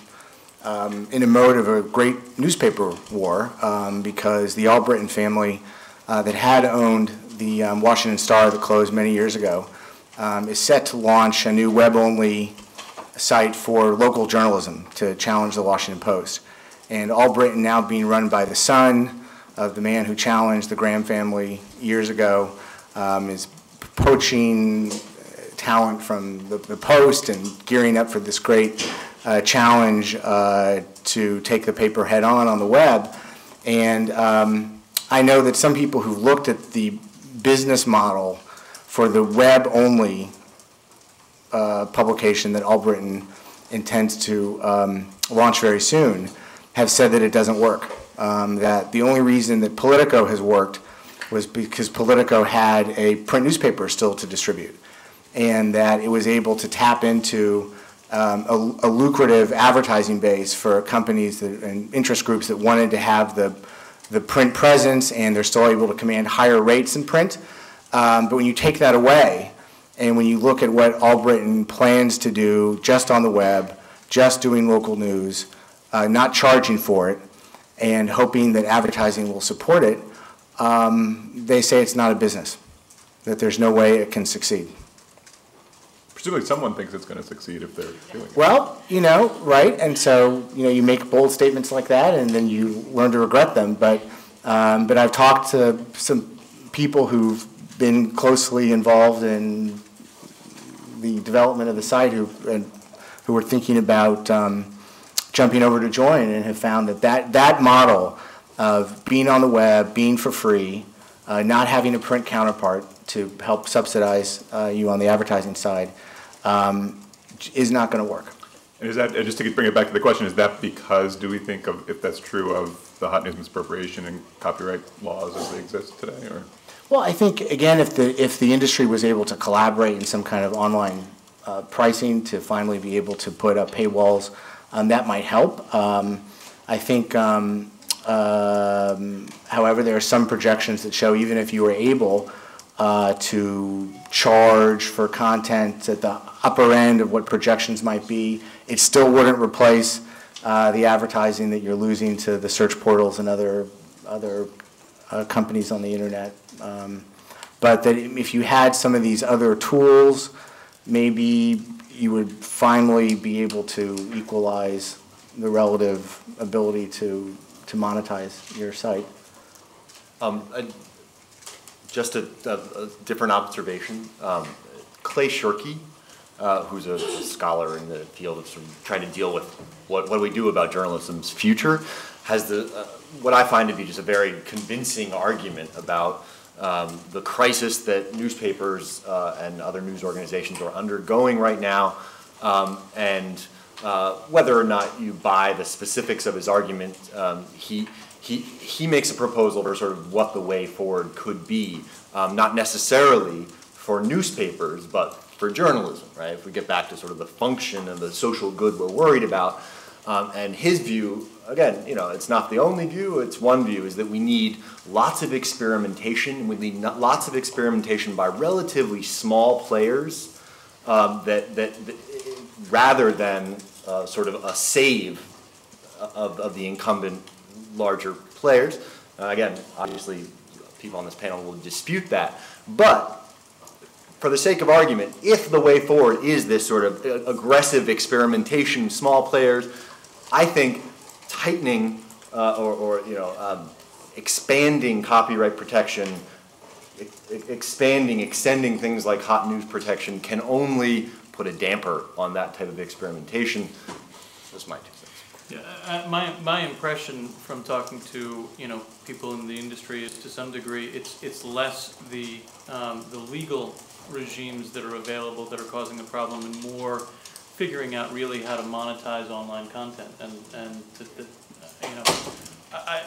um, in a mode of a great newspaper war um, because the Albritton family uh, that had owned the um, Washington Star that closed many years ago um, is set to launch a new web-only site for local journalism to challenge the Washington Post. And Albritton now being run by the son of the man who challenged the Graham family years ago um, is poaching uh, talent from the, the Post and gearing up for this great uh, challenge uh, to take the paper head on on the web. And um, I know that some people who've looked at the business model for the web-only uh, publication that Albritton intends to um, launch very soon have said that it doesn't work. Um, that the only reason that Politico has worked was because Politico had a print newspaper still to distribute, and that it was able to tap into um, a, a lucrative advertising base for companies that, and interest groups that wanted to have the, the print presence, and they're still able to command higher rates in print. Um, but when you take that away, and when you look at what Albritton plans to do just on the web, just doing local news, uh, not charging for it, and hoping that advertising will support it, um, they say it's not a business, that there's no way it can succeed. Presumably someone thinks it's going to succeed if they're doing it. Well, you know, right, and so, you know, you make bold statements like that, and then you learn to regret them, but, um, but I've talked to some people who've been closely involved in the development of the site who, and who are thinking about, um, jumping over to join and have found that that, that model of being on the web, being for free, uh, not having a print counterpart to help subsidize uh, you on the advertising side, um, is not going to work. And is that, just to bring it back to the question, is that because, do we think of, if that's true of the hot news misappropriation and copyright laws as they exist today, or? Well, I think, again, if the, if the industry was able to collaborate in some kind of online uh, pricing to finally be able to put up paywalls, um, that might help. Um, I think, um, um, however, there are some projections that show even if you were able uh, to charge for content at the upper end of what projections might be, it still wouldn't replace uh, the advertising that you're losing to the search portals and other, other uh, companies on the internet. Um, But that if you had some of these other tools, maybe you would finally be able to equalize the relative ability to, to monetize your site. Um, uh, Just a, a, a different observation. Um, Clay Shirky, uh, who's a, a scholar in the field of trying to deal with what, what we do about journalism's future, has the, uh, what I find to be just a very convincing argument about um, the crisis that newspapers uh, and other news organizations are undergoing right now, um, and uh, whether or not you buy the specifics of his argument, um, he, he, he makes a proposal for sort of what the way forward could be, um, not necessarily for newspapers, but for journalism, right? If we get back to sort of the function and the social good we're worried about, um, and his view, again, you know, it's not the only view, it's one view, is that we need lots of experimentation. We need lots of experimentation by relatively small players um, that, that, that, rather than uh, sort of a save of, of the incumbent larger players. Uh, again, obviously, people on this panel will dispute that. But for the sake of argument, if the way forward is this sort of uh, aggressive experimentation, small players, I think tightening uh, or, or, you know, um, expanding copyright protection, expanding, extending things like hot news protection can only put a damper on that type of experimentation. That's my two cents. Yeah, uh, my, my impression from talking to, you know, people in the industry is to some degree, it's, it's less the, um, the legal regimes that are available that are causing the problem and more figuring out really how to monetize online content and, and to, to, you know, I,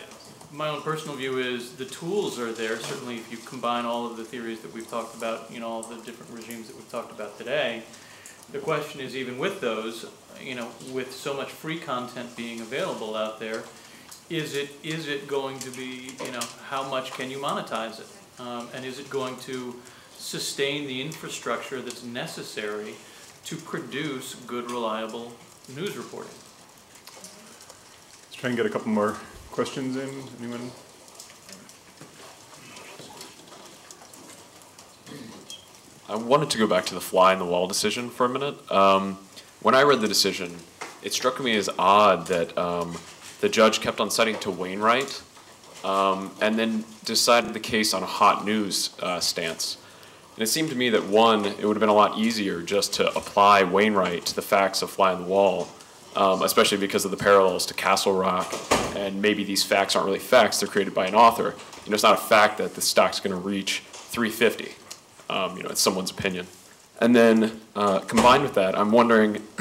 my own personal view is the tools are there, certainly if you combine all of the theories that we've talked about, you know, all the different regimes that we've talked about today. The question is even with those, you know, with so much free content being available out there, is it, is it going to be, you know, how much can you monetize it? Um, and is it going to sustain the infrastructure that's necessary to produce good, reliable news reporting? Let's try and get a couple more questions in. Anyone? I wanted to go back to the fly in the wall decision for a minute. Um, when I read the decision, it struck me as odd that um, the judge kept on citing to Wainwright um, and then decided the case on a hot news uh, stance. And it seemed to me that one, it would have been a lot easier just to apply Wainwright to the facts of fly in the wall, um, especially because of the parallels to Castle Rock. And maybe these facts aren't really facts; they're created by an author. You know, it's not a fact that the stock's going to reach 350. Um, you know, it's someone's opinion. And then uh, combined with that, I'm wondering (clears throat)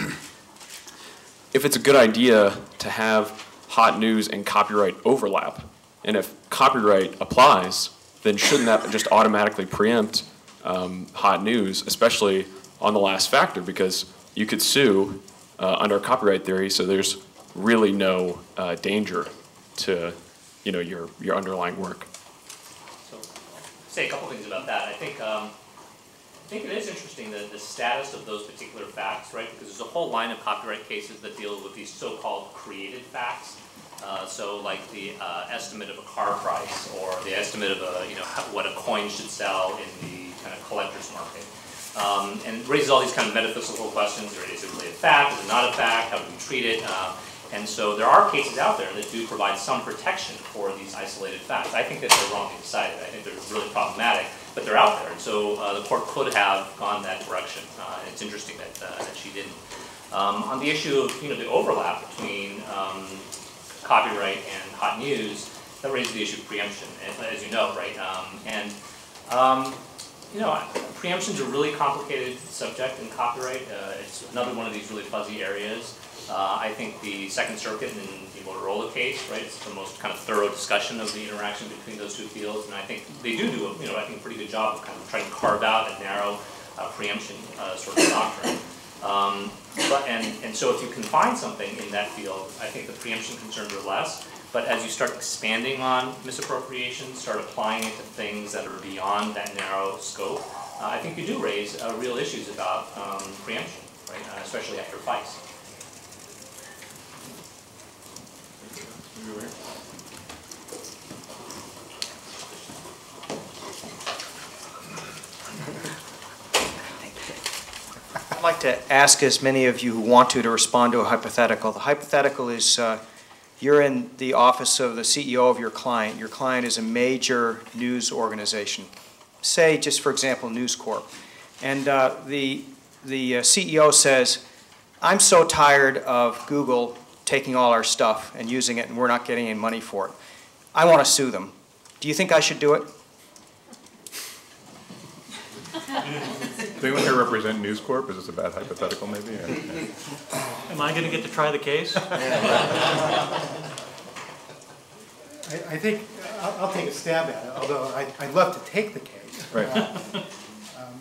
if it's a good idea to have hot news and copyright overlap. And if copyright applies, then shouldn't that just automatically preempt um, hot news, especially on the last factor? Because you could sue uh, under copyright theory, so there's really no uh, danger to, you know, your your underlying work. So, say a couple things about that. I think, um, I think it is interesting the, the status of those particular facts, right? Because there's a whole line of copyright cases that deal with these so-called created facts. Uh, so like the uh, estimate of a car price or the estimate of a, you know, what a coin should sell in the kind of collector's market. Um, and raises all these kind of metaphysical questions. Is it really a fact? Is it not a fact? How do we treat it? Uh, and so there are cases out there that do provide some protection for these isolated facts. I think that they're wrongly decided. I think they're really problematic, but they're out there. And so uh, the court could have gone that direction. Uh, it's interesting that, uh, that she didn't. Um, on the issue of you know the overlap between um, copyright and hot news, that raises the issue of preemption, as- you know, right? Um, and um, you know, preemption's a really complicated subject in copyright. Uh, it's another one of these really fuzzy areas. Uh, I think the Second Circuit in the Motorola case, right, it's the most kind of thorough discussion of the interaction between those two fields, and I think they do do, a, you know, I think a pretty good job of kind of trying to carve out a narrow uh, preemption uh, sort of doctrine. Um, but, and, and so if you can find something in that field, I think the preemption concerns are less. But as you start expanding on misappropriation, start applying it to things that are beyond that narrow scope, uh, I think you do raise uh, real issues about um, preemption, right? Uh, especially after Feist. I'd like to ask as many of you who want to to respond to a hypothetical. The hypothetical is uh, you're in the office of the CEO of your client. Your client is a major news organization, say, just for example, News Corp. And uh, the, the uh, CEO says, I'm so tired of Google taking all our stuff and using it, and we're not getting any money for it. I want to sue them. Do you think I should do it? (laughs) Does anyone here represent News Corp? Is this a bad hypothetical maybe? Yeah, (laughs) yeah. Am I gonna get to try the case? (laughs) I, I think, I'll, I'll take a stab at it, although I, I'd love to take the case. Right. Uh, um,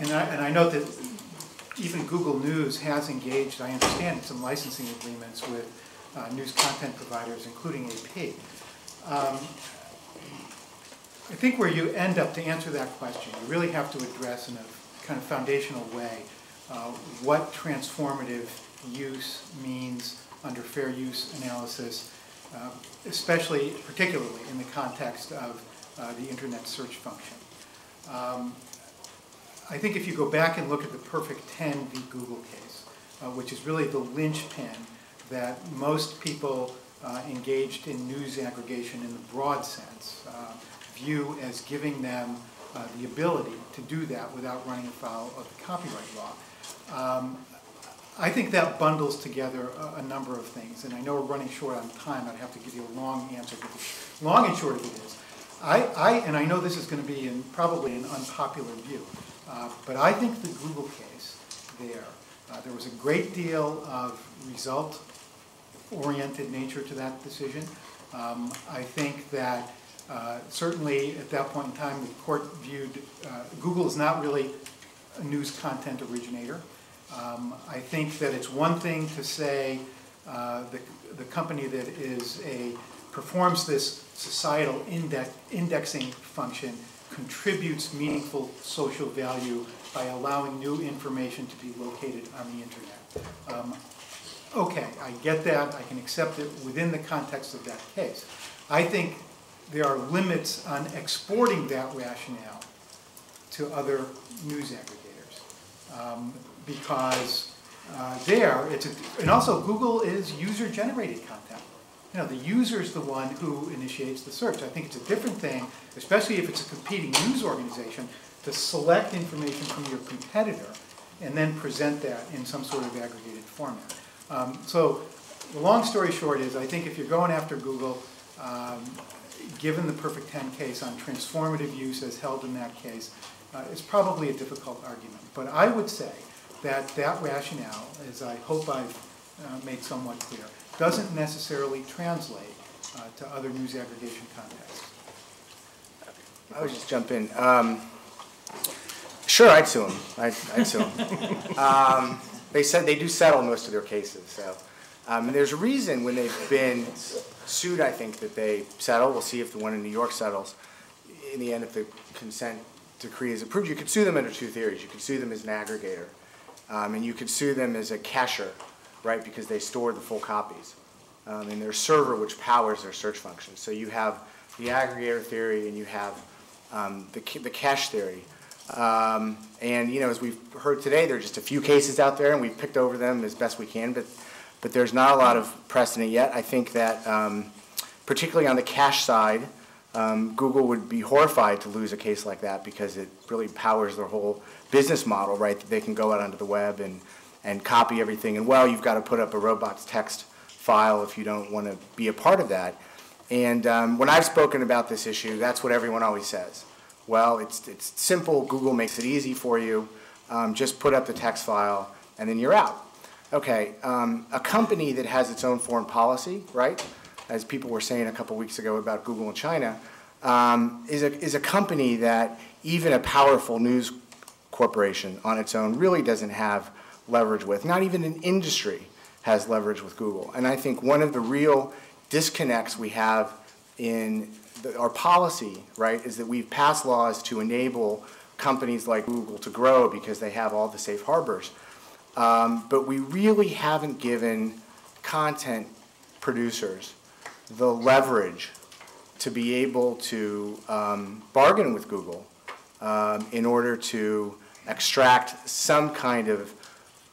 And I, and I note that even Google News has engaged, I understand, in some licensing agreements with uh, news content providers, including AP. Um, I think where you end up to answer that question, you really have to address in a kind of foundational way uh, what transformative use means under fair use analysis, uh, especially, particularly in the context of uh, the internet search function. Um, I think if you go back and look at the Perfect 10 v. Google case, uh, which is really the linchpin that most people uh, engaged in news aggregation in the broad sense uh, view as giving them uh, the ability to do that without running afoul of the copyright law. Um, I think that bundles together a, a number of things, and I know we're running short on time. I'd have to give you a long answer, but the long and short of it is, I, I and I know this is going to be in, probably an unpopular view, uh, but I think the Google case there, uh, there was a great deal of result-oriented nature to that decision. Um, I think that uh, certainly at that point in time, the court viewed, uh, Google is not really a news content originator. Um, I think that it's one thing to say uh, the, the company that is a, performs this societal index, indexing function contributes meaningful social value by allowing new information to be located on the internet. Um, okay, I get that, I can accept it within the context of that case. I think there are limits on exporting that rationale to other news aggregators. Um, Because uh, there, it's, a- and also Google is user-generated content. You know, the user's the one who initiates the search. I think it's a different thing, especially if it's a competing news organization, to select information from your competitor and then present that in some sort of aggregated format. Um, So, the long story short is, I think if you're going after Google, um, given the Perfect Ten case on transformative use as held in that case, uh, it's probably a difficult argument. But I would say that that rationale, as I hope I've uh, made somewhat clear, doesn't necessarily translate uh, to other news aggregation contexts. I would just jump in. Um, Sure, I'd sue them. I'd, I'd sue them. (laughs) Um, They said they do settle most of their cases, so. Um, and there's a reason when they've been sued, I think, that they settle. We'll see if the one in New York settles. In the end, if the consent decree is approved, you could sue them under two theories. You could sue them as an aggregator, um, and you could sue them as a cacher, right, because they store the full copies um, in their server, which powers their search function. So you have the aggregator theory and you have um, the, the cache theory. Um, and, you know, as we've heard today, there are just a few cases out there, and we've picked over them as best we can, but, but there's not a lot of precedent yet. I think that, um, particularly on the cache side, um, Google would be horrified to lose a case like that because it really powers their whole business model, right? They can go out onto the web and, and copy everything. And well, you've got to put up a robots text file if you don't want to be a part of that. And um, when I've spoken about this issue, that's what everyone always says. Well, it's, it's simple. Google makes it easy for you. Um, just put up the text file, and then you're out. Okay, um, a company that has its own foreign policy, right? As people were saying a couple weeks ago about Google and China, um, is a is a company that even a powerful news corporation on its own really doesn't have leverage with. Not even an industry has leverage with Google. And I think one of the real disconnects we have in the, our policy, right, is that we've passed laws to enable companies like Google to grow because they have all the safe harbors. Um, but we really haven't given content producers the leverage to be able to um, bargain with Google um, in order to extract some kind of,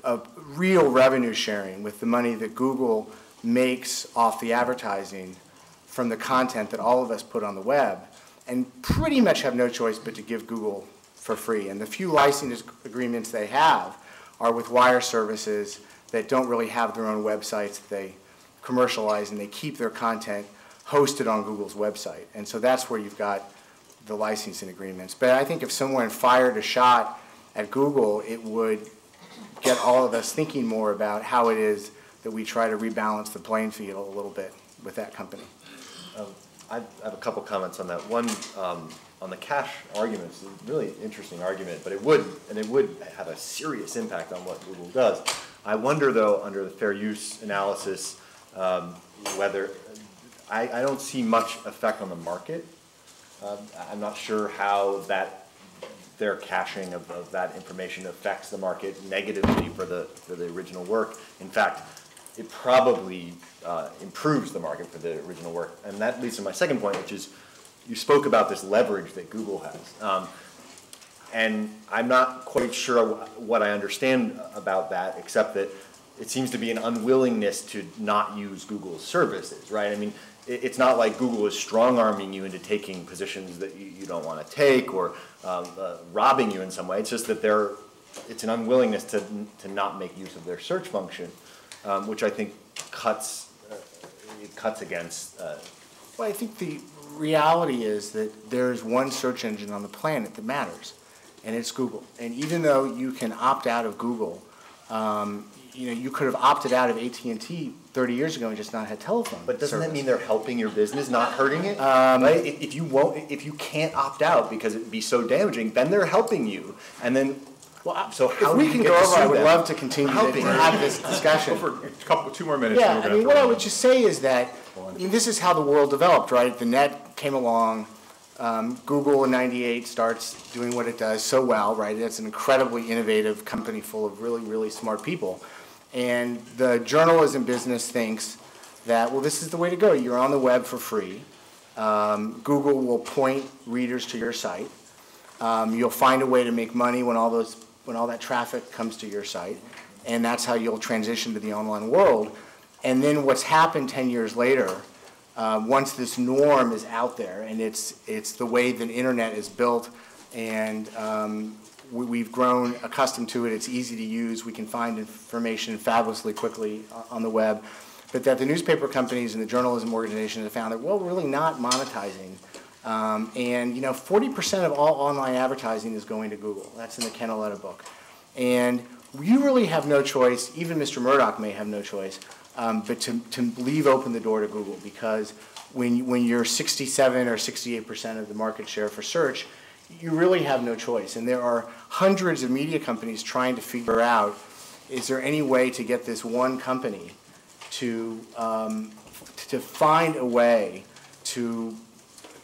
of real revenue sharing with the money that Google makes off the advertising from the content that all of us put on the web, and pretty much have no choice but to give Google for free. And the few license agreements they have are with wire services that don't really have their own websites that they commercialize, and they keep their content hosted on Google's website. And so that's where you've got the licensing agreements. But I think if someone fired a shot at Google, it would get all of us thinking more about how it is that we try to rebalance the playing field a little bit with that company. Um, I have a couple comments on that. One, um, on the cache argument, it's a really interesting argument, but it would, and it would have a serious impact on what Google does. I wonder, though, under the fair use analysis, um, whether, I, I don't see much effect on the market. Um, I'm not sure how that, their caching of, of that information affects the market negatively for the, for the original work. In fact, it probably uh, improves the market for the original work. And that leads to my second point, which is you spoke about this leverage that Google has. Um, and I'm not quite sure what I understand about that, except that it seems to be an unwillingness to not use Google's services, right? I mean, it's not like Google is strong-arming you into taking positions that you, don't want to take or um, uh, robbing you in some way. It's just that they're, it's an unwillingness to, to not make use of their search function, um, which I think cuts, uh, cuts against, uh, Well, I think the reality is that there's one search engine on the planet that matters, and it's Google. And even though you can opt out of Google, um, you know, you could have opted out of AT&T 30 years ago and just not had telephone But doesn't that mean they're helping your business, not hurting it? Right? If, if you won't, if you can't opt out because it'd be so damaging, then they're helping you. And then, well, so If how do we you can get go over, I would them? love to continue to Helping. to have this discussion. For a couple, two more minutes. Yeah, I mean, what I would just say is that, I mean, this is how the world developed, right? The net came along, um, Google in ninety-eight starts doing what it does so well, right? It's an incredibly innovative company full of really, really smart people. And the journalism business thinks that, well, this is the way to go. You're on the web for free. Um, Google will point readers to your site. Um, you'll find a way to make money when all those, when all that traffic comes to your site. And that's how you'll transition to the online world. And then what's happened 10 years later, uh, once this norm is out there and it's, it's the way the internet is built and um, we, we've grown accustomed to it, it's easy to use, we can find information fabulously quickly on the web, but that the newspaper companies and the journalism organizations have found that, well, we're really not monetizing. Um, and, you know, 40% of all online advertising is going to Google. That's in the Ken Auletta book. And you really have no choice, even Mr. Murdoch may have no choice, um, but to, to leave open the door to Google because when, when you're 67 or 68% of the market share for search, you really have no choice. And there are hundreds of media companies trying to figure out, is there any way to get this one company to, um, to find a way to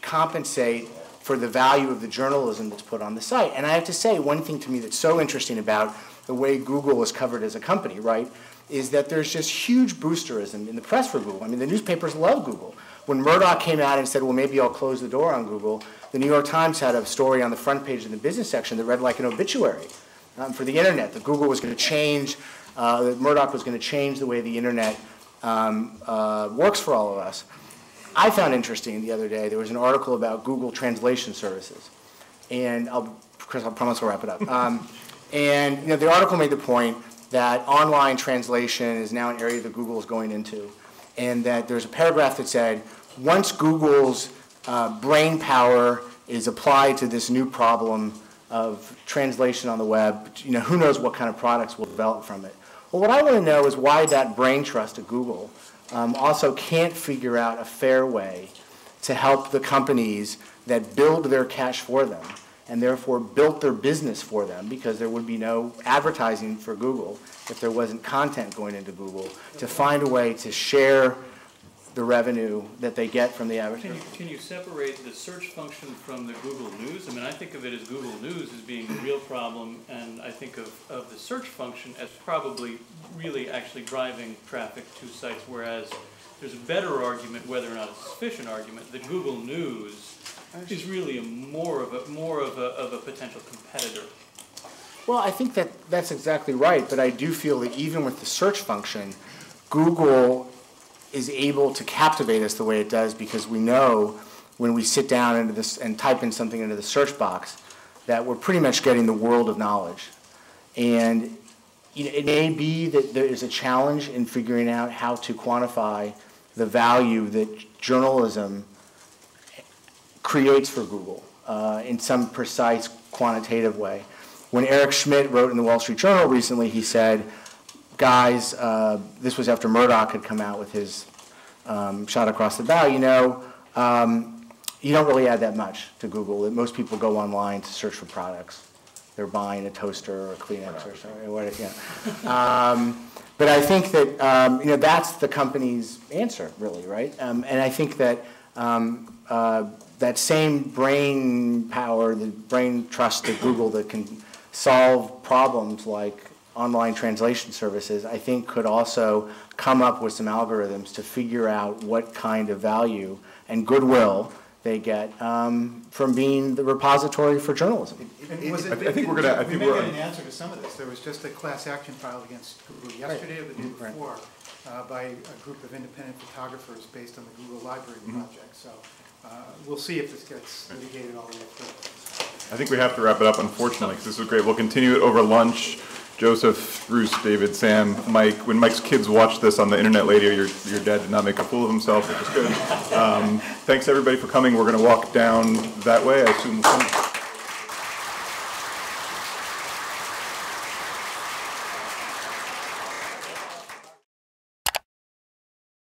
compensate for the value of the journalism that's put on the site. And I have to say, one thing to me that's so interesting about the way Google is covered as a company, right, is that there's just huge boosterism in the press for Google. I mean, the newspapers love Google. When Murdoch came out and said, well, maybe I'll close the door on Google, the New York Times had a story on the front page in the business section that read like an obituary um, for the internet, that Google was going to change, uh, that Murdoch was going to change the way the internet um, uh, works for all of us. I found interesting the other day, there was an article about Google translation services. And I'll, Chris, I promise I'll wrap it up. Um, and, you know, the article made the point that online translation is now an area that Google is going into. And that there's a paragraph that said, once Google's uh, brain power is applied to this new problem of translation on the web, you know, who knows what kind of products will develop from it. Well, what I want to know is why that brain trust at Google um, also can't figure out a fair way to help the companies that build their cache for them and therefore built their business for them because there would be no advertising for Google if there wasn't content going into Google to find a way to share the revenue that they get from the Can advertising. you, can you separate the search function from the Google News? I mean, I think of it as Google News as being the real problem, and I think of, of the search function as probably really actually driving traffic to sites, whereas there's a better argument, whether or not a sufficient argument, that Google News is really a more of a, more of a, of a potential competitor. Well, I think that that's exactly right, but I do feel that even with the search function, Google is able to captivate us the way it does because we know when we sit down into this and type in something into the search box that we're pretty much getting the world of knowledge. And you know, it may be that there is a challenge in figuring out how to quantify the value that journalism creates for Google uh, in some precise quantitative way. When Eric Schmidt wrote in the Wall Street Journal recently, he said, guys, uh, this was after Murdoch had come out with his um, shot across the bow, you know, um, you don't really add that much to Google. Most people go online to search for products. They're buying a toaster or a Kleenex or something, or yeah. (laughs) Um, but I think that, um, you know, that's the company's answer, really, right? Um, and I think that um, uh, that same brain power, the brain trust of Google that can solve problems like online translation services, I think could also come up with some algorithms to figure out what kind of value and goodwill they get um, from being the repository for journalism. And was it- I think we're gonna- I we think may we're- get an answer to some of this. There was just a class action filed against Google yesterday or the day Mhm, right. before uh, by a group of independent photographers based on the Google Library Mm-hmm. project. So we'll see if this gets litigated all the way through. I think we have to wrap it up, unfortunately, because this was great. We'll continue it over lunch. Joseph, Bruce, David, Sam, Mike. When Mike's kids watched this on the internet later, your, your dad did not make a fool of himself, which is good. Um, Thanks, everybody, for coming. We're going to walk down that way. I assume